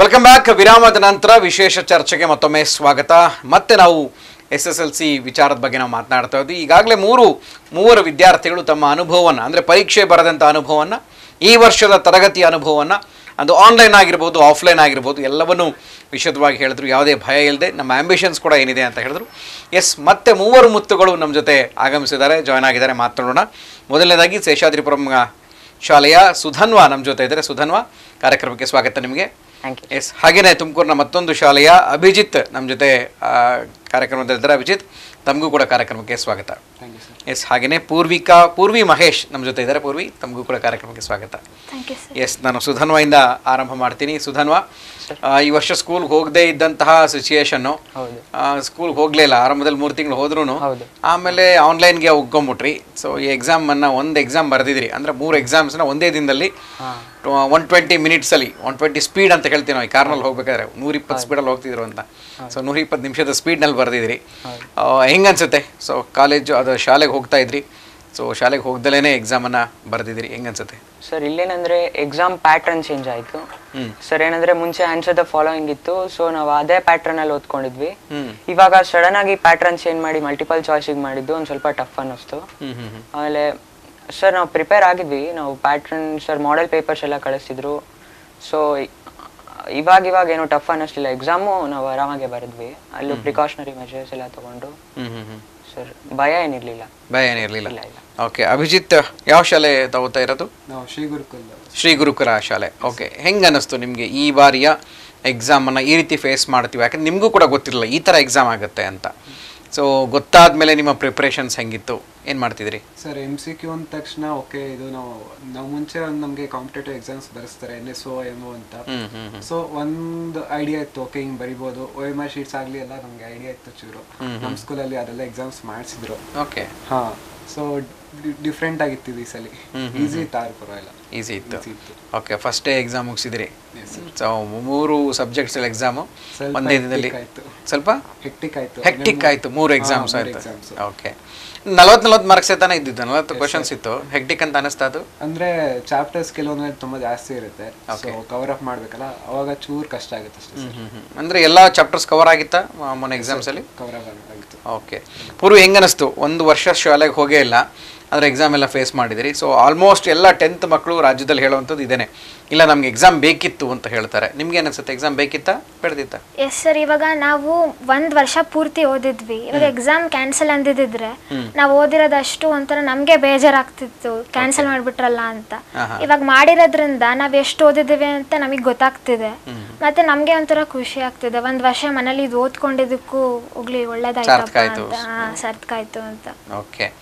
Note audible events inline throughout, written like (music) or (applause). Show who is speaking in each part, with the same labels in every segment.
Speaker 1: Welcome back ವಿರಾಮದ ನಂತರ ವಿಶೇಷ ಚರ್ಚೆಗೆ ಮತ್ತೊಮ್ಮೆ ಸ್ವಾಗತ. ಮತ್ತೆ ನಾವು ಎಸ್ ಎಸ್ ಎಲ್ ಸಿ ವಿಚಾರದ ಬಗ್ಗೆ ನಾವು ಮಾತನಾಡ್ತಾ ಇದ್ವಿ. ಈಗಾಗಲೇ ಮೂರು, ಮೂವರು ವಿದ್ಯಾರ್ಥಿಗಳು ತಮ್ಮ ಅನುಭವವನ್ನು, ಅಂದರೆ ಪರೀಕ್ಷೆ ಬರೆದಂಥ ಅನುಭವವನ್ನು, ಈ ವರ್ಷದ ತರಗತಿ ಅನುಭವವನ್ನು, ಅದು ಆನ್ಲೈನ್ ಆಗಿರ್ಬೋದು ಆಫ್ಲೈನ್ ಆಗಿರ್ಬೋದು, ಎಲ್ಲವನ್ನೂ ವಿಶದವಾಗಿ ಹೇಳಿದ್ರು. ಯಾವುದೇ ಭಯ ಇಲ್ಲದೆ ನಮ್ಮ ಆಂಬಿಷನ್ಸ್ ಕೂಡ ಏನಿದೆ ಅಂತ ಹೇಳಿದ್ರು. ಎಸ್ ಮತ್ತೆ ಮೂವರು ಮುತ್ತುಗಳು ನಮ್ಮ ಜೊತೆ ಆಗಮಿಸಿದ್ದಾರೆ ಜಾಯ್ನ್ ಆಗಿದ್ದಾರೆ. ಮಾತನಾಡೋಣ. ಮೊದಲನೇದಾಗಿ ಶೇಷಾದ್ರಿಪುರಂ ಶಾಲೆಯ ಸುಧನ್ವಾ ನಮ್ಮ ಜೊತೆ ಇದ್ದಾರೆ. ಸುಧನ್ವಾ, ಕಾರ್ಯಕ್ರಮಕ್ಕೆ ಸ್ವಾಗತ ನಿಮಗೆ. ಎಸ್ ಹಾಗೇನೆ ತುಮಕೂರಿನ ಮತ್ತೊಂದು ಶಾಲೆಯ ಅಭಿಜಿತ್ ನಮ್ಮ ಜೊತೆ ಕಾರ್ಯಕ್ರಮದಲ್ಲಿದ್ದಾರೆ ಅಭಿಜಿತ್ ತಮಗೂ ಕೂಡ ಕಾರ್ಯಕ್ರಮಕ್ಕೆ ಸ್ವಾಗತ. ಎಸ್ ಹಾಗೇನೆ ಪೂರ್ವಿಕಾ ಪೂರ್ವಿ ಮಹೇಶ್ ನಮ್ಮ ಜೊತೆ ಇದ್ದಾರೆ. ಪೂರ್ವಿ ತಮಗೂ ಕೂಡ ಕಾರ್ಯಕ್ರಮಕ್ಕೆ ಸ್ವಾಗತ.
Speaker 2: ಥ್ಯಾಂಕ್ ಯು ಸರ್
Speaker 1: ಎಸ್ ನಾನು ಸುಧನ್ವಾಯಿಂದ ಆರಂಭ ಮಾಡ್ತೀನಿ. ಸುಧನ್ವ ಈ ವರ್ಷ ಸ್ಕೂಲ್ ಹೋಗದೇ ಇದ್ದಂತಹ ಸಿಚುಯೇಷನ್ನು
Speaker 3: ಸ್ಕೂಲ್
Speaker 1: ಸ್ಕೂಲ್ಗೆ ಹೋಗಲೇ ಇಲ್ಲ. ಆರಂಭದಲ್ಲಿ ಮೂರು ತಿಂಗಳು ಹೋದ್ರೂ
Speaker 3: ಹೌದು.
Speaker 1: ಆಮೇಲೆ ಆನ್ಲೈನ್ಗೆ ಒಗ್ಕೊಂಬಿಟ್ರಿ ಸೊ ಈ ಎಕ್ಸಾಮನ್ನು ಒಂದು ಎಕ್ಸಾಮ್ ಬರೆದಿದ್ರಿ. ಅಂದ್ರೆ ಮೂರು ಎಕ್ಸಾಮ್ಸ್ನ ಒಂದೇ ದಿನದಲ್ಲಿ
Speaker 3: ಹಾಂ.
Speaker 1: ಒನ್ ಟ್ವೆಂಟಿ ಮಿನಿಟ್ಸಲ್ಲಿ ಒನ್ ಟ್ವೆಂಟಿ ಸ್ಪೀಡ್ ಅಂತ ಹೇಳ್ತೀವಿ ನಾವು ಈ ಕಾರ್ನಲ್ಲಿ ಹೋಗ್ಬೇಕಾದ್ರೆ. ನೂರಿಪ್ಪತ್ತು ಸ್ಪೀಡಲ್ಲಿ ಹೋಗ್ತಿದ್ರು ಅಂತ. ಸೊ ನೂರಿಪ್ಪತ್ತು ನಿಮಿಷದ ಸ್ಪೀಡ್ನಲ್ಲಿ ಬರೆದಿದ್ರಿ ಹೆಂಗೆ ಅನ್ಸುತ್ತೆ? ಸೊ ಕಾಲೇಜು ಅದು ಶಾಲೆಗೆ ಹೋಗ್ತಾ ಇದ್ರಿ. ಸೊ ಶಾಲೆಗೆ ಹೋಗ್ದಲೇ ಎಕ್ಸಾಮನ್ನ ಬರೆದಿದ್ರಿ ಹೆಂಗೆ ಅನ್ಸುತ್ತೆ?
Speaker 3: ಸರ್ ಇಲ್ಲೇನಂದ್ರೆ ಎಕ್ಸಾಮ್ ಪ್ಯಾಟರ್ನ್ ಚೇಂಜ್ ಆಯಿತು. ಸರ್ ಏನಂದ್ರೆ ಮುಂಚೆ ಆನ್ಸರ್ ದ ಫಾಲೋಯಿಂಗ್ ಇತ್ತು. ಸೊ ನಾವು ಅದೇ ಪ್ಯಾಟರ್ನ್ ಅಲ್ಲಿ ಓದ್ಕೊಂಡಿದ್ವಿ. ಇವಾಗ ಸಡನ್ ಆಗಿ ಪ್ಯಾಟರ್ನ್ ಚೇಂಜ್ ಮಾಡಿ ಮಲ್ಟಿಪಲ್ ಚಾಯ್ಸಿಗೆ ಮಾಡಿದ್ದು ಒಂದು ಸ್ವಲ್ಪ ಟಫ್ ಅನ್ನಿಸ್ತು. ಆಮೇಲೆ ಸರ್ ನಾವು ಪ್ರಿಪೇರ್ ಆಗಿದ್ವಿ. ನಾವು ಪ್ಯಾಟ್ರನ್ ಸರ್ ಮಾಡೆಲ್ ಪೇಪರ್ಸ್ ಎಲ್ಲ ಕಳಿಸ್ತಿದ್ರು. ಸೊ ಇವಾಗ ಇವಾಗ ಏನು ಟಫ್ ಅನ್ನಿಸ್ಲಿಲ್ಲ. ಎಕ್ಸಾಮು ನಾವು ಆರಾಮಾಗೆ ಬರೆದ್ವಿ. ಅಲ್ಲೂ ಪ್ರಿಕಾಷನರಿ ಮೆಜರ್ಸ್ ಎಲ್ಲ ತಗೊಂಡು. ಸರ್ ಭಯ ಏನಿರಲಿಲ್ಲ.
Speaker 1: ಭಯ ಏನಿರಲಿಲ್ಲ.
Speaker 3: ಇಲ್ಲ ಇಲ್ಲ.
Speaker 1: ಓಕೆ ಅಭಿಜಿತ್ ಯಾವ ಶಾಲೆ ತಗೋತಾ ಇರೋದು?
Speaker 4: ನಾವು ಶ್ರೀ ಗುರುಕುಲ.
Speaker 1: ಶ್ರೀ ಗುರುಕುಲ ಶಾಲೆ. ಓಕೆ ಹೆಂಗೆ ಅನ್ನಿಸ್ತು ನಿಮಗೆ ಈ ಬಾರಿಯ ಎಕ್ಸಾಮನ್ನು ಈ ರೀತಿ ಫೇಸ್ ಮಾಡ್ತೀವಿ? ಯಾಕಂದ್ರೆ ನಿಮಗೂ ಕೂಡ ಗೊತ್ತಿರಲಿಲ್ಲ ಈ ಥರ ಎಕ್ಸಾಮ್ ಆಗುತ್ತೆ ಅಂತ. ಸೊ ಗೊತ್ತಾದ ಮೇಲೆ ನಿಮ್ಮ ಪ್ರಿಪ್ರೇಷನ್ಸ್ ಹೆಂಗಿತ್ತು? ಏನು ಮಾಡ್ತಿದ್ರಿ?
Speaker 4: ಸರ್ ಎಂ ಸಿ ಕ್ಯೂ ಅಂದ ತಕ್ಷಣ ಓಕೆ ಇದು ನಾವು ನಾವು ಮುಂಚೆ ಒಂದು ನಮಗೆ competitive exams ಬರೆಸ್ತಾರೆ N S O M O ಅಂತ. ಸೊ ಒಂದು ಐಡಿಯಾ ಇತ್ತು ಓಕೆ ಹಿಂಗೆ ಬರಿಬೋದು. ಓ ಎಂ ಆರ್ ಶೀಟ್ಸ್ ಆಗಲಿ ಎಲ್ಲ ನಮಗೆ ಐಡಿಯಾ ಇತ್ತು ಚೂರು. ನಮ್ಮ ಸ್ಕೂಲಲ್ಲಿ ಅದೆಲ್ಲ ಎಕ್ಸಾಮ್ಸ್ ಮಾಡಿಸಿದ್ರು.
Speaker 1: ಓಕೆ
Speaker 4: ಹಾಂ. ಸೊ ಡಿಫ್ರೆಂಟ್ ಆಗಿತ್ತು ಈ ಸಲ. ಈಸಿ ಇತ್ತು ಆರು ಪರವಾಗಿಲ್ಲ
Speaker 1: ಈಸಿ ಇತ್ತು. ಓಕೆ ಫಸ್ಟ್ ಡೇ ಎಕ್ಸಾಮ್ ಮುಗಿಸಿದ್ರಿ. ಸೊ ಮೂರು ಸಬ್ಜೆಕ್ಟ್ಸ್ ಎಕ್ಸಾಮು ಒಂದೇ ದಿನದಲ್ಲಿ. ಸ್ವಲ್ಪ?
Speaker 4: ಹೆಕ್ಟಿಕ್ ಆಯಿತು.
Speaker 1: ಹೆಕ್ಟಿಕ್ ಆಯಿತು ಮೂರು ಎಕ್ಸಾಮ್ಸ್ ಆಯಿತು. ಓಕೆ ನಲವತ್ತು ನಲವತ್ತು ಮಾರ್ಕ್ಸ್ ತಾನೇ ಇದ್ದಿದ್ದು ನಲವತ್ತು ಕ್ವಶನ್ಸ್ ಇತ್ತು. ಹೆಕ್ಟಿಕ್ ಅಂತ ಅನಿಸ್ತಾ ಅದು?
Speaker 4: ಅಂದ್ರೆ ಚಾಪ್ಟರ್ಸ್ ಕೆಲವೊಂದು ತುಂಬಾ ಜಾಸ್ತಿ ಇರುತ್ತೆ. ಓಕೆ ಕವರ್ ಅಪ್ ಮಾಡಬೇಕಲ್ಲ ಅವಾಗ ಚೂರ್ ಕಷ್ಟ ಆಗುತ್ತೆ ಅಷ್ಟೇ.
Speaker 1: ಅಂದ್ರೆ ಎಲ್ಲ ಚಾಪ್ಟರ್ಸ್ ಕವರ್ ಆಗಿತ್ತಾ ಮೊನ್ನೆ ಎಕ್ಸಾಮ್ಸಲ್ಲಿ
Speaker 4: ಕವರ್ ಅಪ್ ಆಗಿತ್ತು.
Speaker 1: ಓಕೆ ಪೂರ್ವ ಹೆಂಗನಿಸ್ತು ಒಂದು ವರ್ಷ ಶಾಲೆಗೆ ಹೋಗೇ ಇಲ್ಲ. ಆದರೆ ಎಕ್ಸಾಮ್ ಎಲ್ಲ ಫೇಸ್ ಮಾಡಿದಿರಿ. ಸೊ ಆಲ್ಮೋಸ್ಟ್ ಎಲ್ಲ ಟೆಂತ್ ಮಕ್ಕಳು ರಾಜ್ಯದಲ್ಲಿ ಹೇಳುವಂಥದ್ದು ಇದೇನೆ. ಇಲ್ಲ ನಮ್ಗೆ ಎಕ್ಸಾಮ್ ಬೇಕಿತ್ತು ಅಂತ ಹೇಳ್ತಾರೆ. ನಿಮ್ಗೆ ಏನಿಸುತ್ತೆ? ಎಕ್ಸಾಮ್ ಬೇಕಿತ್ತಾ? ಬೇಡದಿತ್ತಾ?
Speaker 2: ಎಸ್ ಸರ್ ಇವಾಗ ನಾವು ಒಂದ್ ವರ್ಷ ಪೂರ್ತಿ ಓದಿದ್ವಿ. ಇವಾಗ ಎಕ್ಸಾಮ್ ಕ್ಯಾನ್ಸಲ್ ಅಂದಿದ್ರೆ ನಾವು ಓದಿರೋದಷ್ಟು ಒಂಥರ ನಮ್ಗೆ ಬೇಜಾರಾಗ್ತಿತ್ತು. ಕ್ಯಾನ್ಸಲ್ ಮಾಡ್ಬಿಟ್ರಲ್ಲ ಅಂತ. ಇವಾಗ ಮಾಡಿರೋದ್ರಿಂದ ನಾವ್ ಎಷ್ಟು ಓದಿದ್ದೀವಿ ಅಂತ ನಮಗೆ ಗೊತ್ತಾಗ್ತಿದೆ. ಮತ್ತೆ ನಮ್ಗೆ ಒಂಥರ ಖುಷಿ ಆಗ್ತಿದೆ. ಒಂದ್ ವರ್ಷ ಮನೇಲಿ ಇದು ಓದ್ಕೊಂಡಿದ್ದಕ್ಕೂ ಹೋಗ್ಲಿ ಒಳ್ಳೇದಾಯ್ತು
Speaker 1: ಸಾರ್ಥಕ ಆಯ್ತು.
Speaker 2: ಅಂತ.
Speaker 1: ಓಕೆ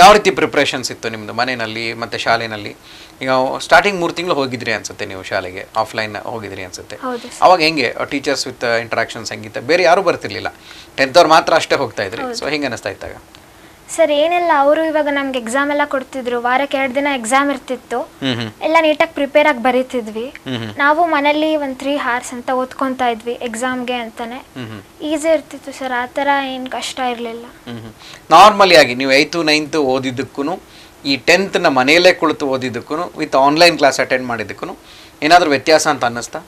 Speaker 1: ಯಾವ ರೀತಿ ಪ್ರಿಪ್ರೇಷನ್ಸ್ ಇತ್ತು ನಿಮ್ಮದು ಮನೆಯಲ್ಲಿ ಮತ್ತು ಶಾಲೆಯಲ್ಲಿ ಈಗ ಸ್ಟಾರ್ಟಿಂಗ್ ಮೂರು ತಿಂಗಳು ಹೋಗಿದ್ರಿ ಅನ್ಸುತ್ತೆ ನೀವು ಶಾಲೆಗೆ ಆಫ್ಲೈನ್ ಹೋಗಿದ್ರಿ ಅನ್ಸುತ್ತೆ. ಅವಾಗ ಹೆಂಗೆ? ಟೀಚರ್ಸ್ ವಿತ್ ಇಂಟ್ರಾಕ್ಷನ್ಸ್ ಹೆಂಗಿತ್ತು? ಬೇರೆ ಯಾರು ಬರ್ತಿರ್ಲಿಲ್ಲ. ಟೆಂತ್ ಅವ್ರು ಮಾತ್ರ ಅಷ್ಟೇ ಹೋಗ್ತಾ ಇದ್ರಿ. ಸೊ ಹೆಂಗೆ ಅನಿಸ್ತಾ ಇತ್ತಾಗ
Speaker 2: ಸರ್ ಏನೆಲ್ಲ ಅವರು ಇವಾಗ ನಮ್ಗೆ ಎಕ್ಸಾಮ್ ಎಲ್ಲ ಕೊಡ್ತಿದ್ರು? ವಾರಕ್ಕೆ ಎರಡು ದಿನ ಎಕ್ಸಾಮ್ ಇರ್ತಿತ್ತು. ಎಲ್ಲ ನೀಟಾಗಿ ಪ್ರಿಪೇರ್ ಆಗಿ ಬರೀತಿದ್ವಿ. ನಾವು ಮನೇಲಿ ಒಂದ್ ತ್ರೀ ಹಾರ್ಸ್ ಅಂತ ಓದ್ಕೊಂತಾ ಇದ್ವಿ ಎಕ್ಸಾಮ್ಗೆ ಅಂತಾನೆ. ಈಸಿ ಇರ್ತಿತ್ತು ಸರ್ ಆ ಥರ ಏನು ಕಷ್ಟ ಇರಲಿಲ್ಲ.
Speaker 1: ನಾರ್ಮಲಿ ಆಗಿ ನೀವು ಏಯ್ತು ನೈನ್ತು ಓದಿದ್ದಕ್ಕೂ ಈ ಟೆಂತ್ನ ಮನೆಯಲ್ಲೇ ಕುಳಿತು ಓದಿದ್ದಕ್ಕೂ ವಿತ್ ಆನ್ಲೈನ್ ಕ್ಲಾಸ್ ಅಟೆಂಡ್ ಮಾಡಿದ್ದಕ್ಕೂ ಏನಾದರೂ ವ್ಯತ್ಯಾಸ ಅಂತ ಅನ್ನಿಸ್ತಾ?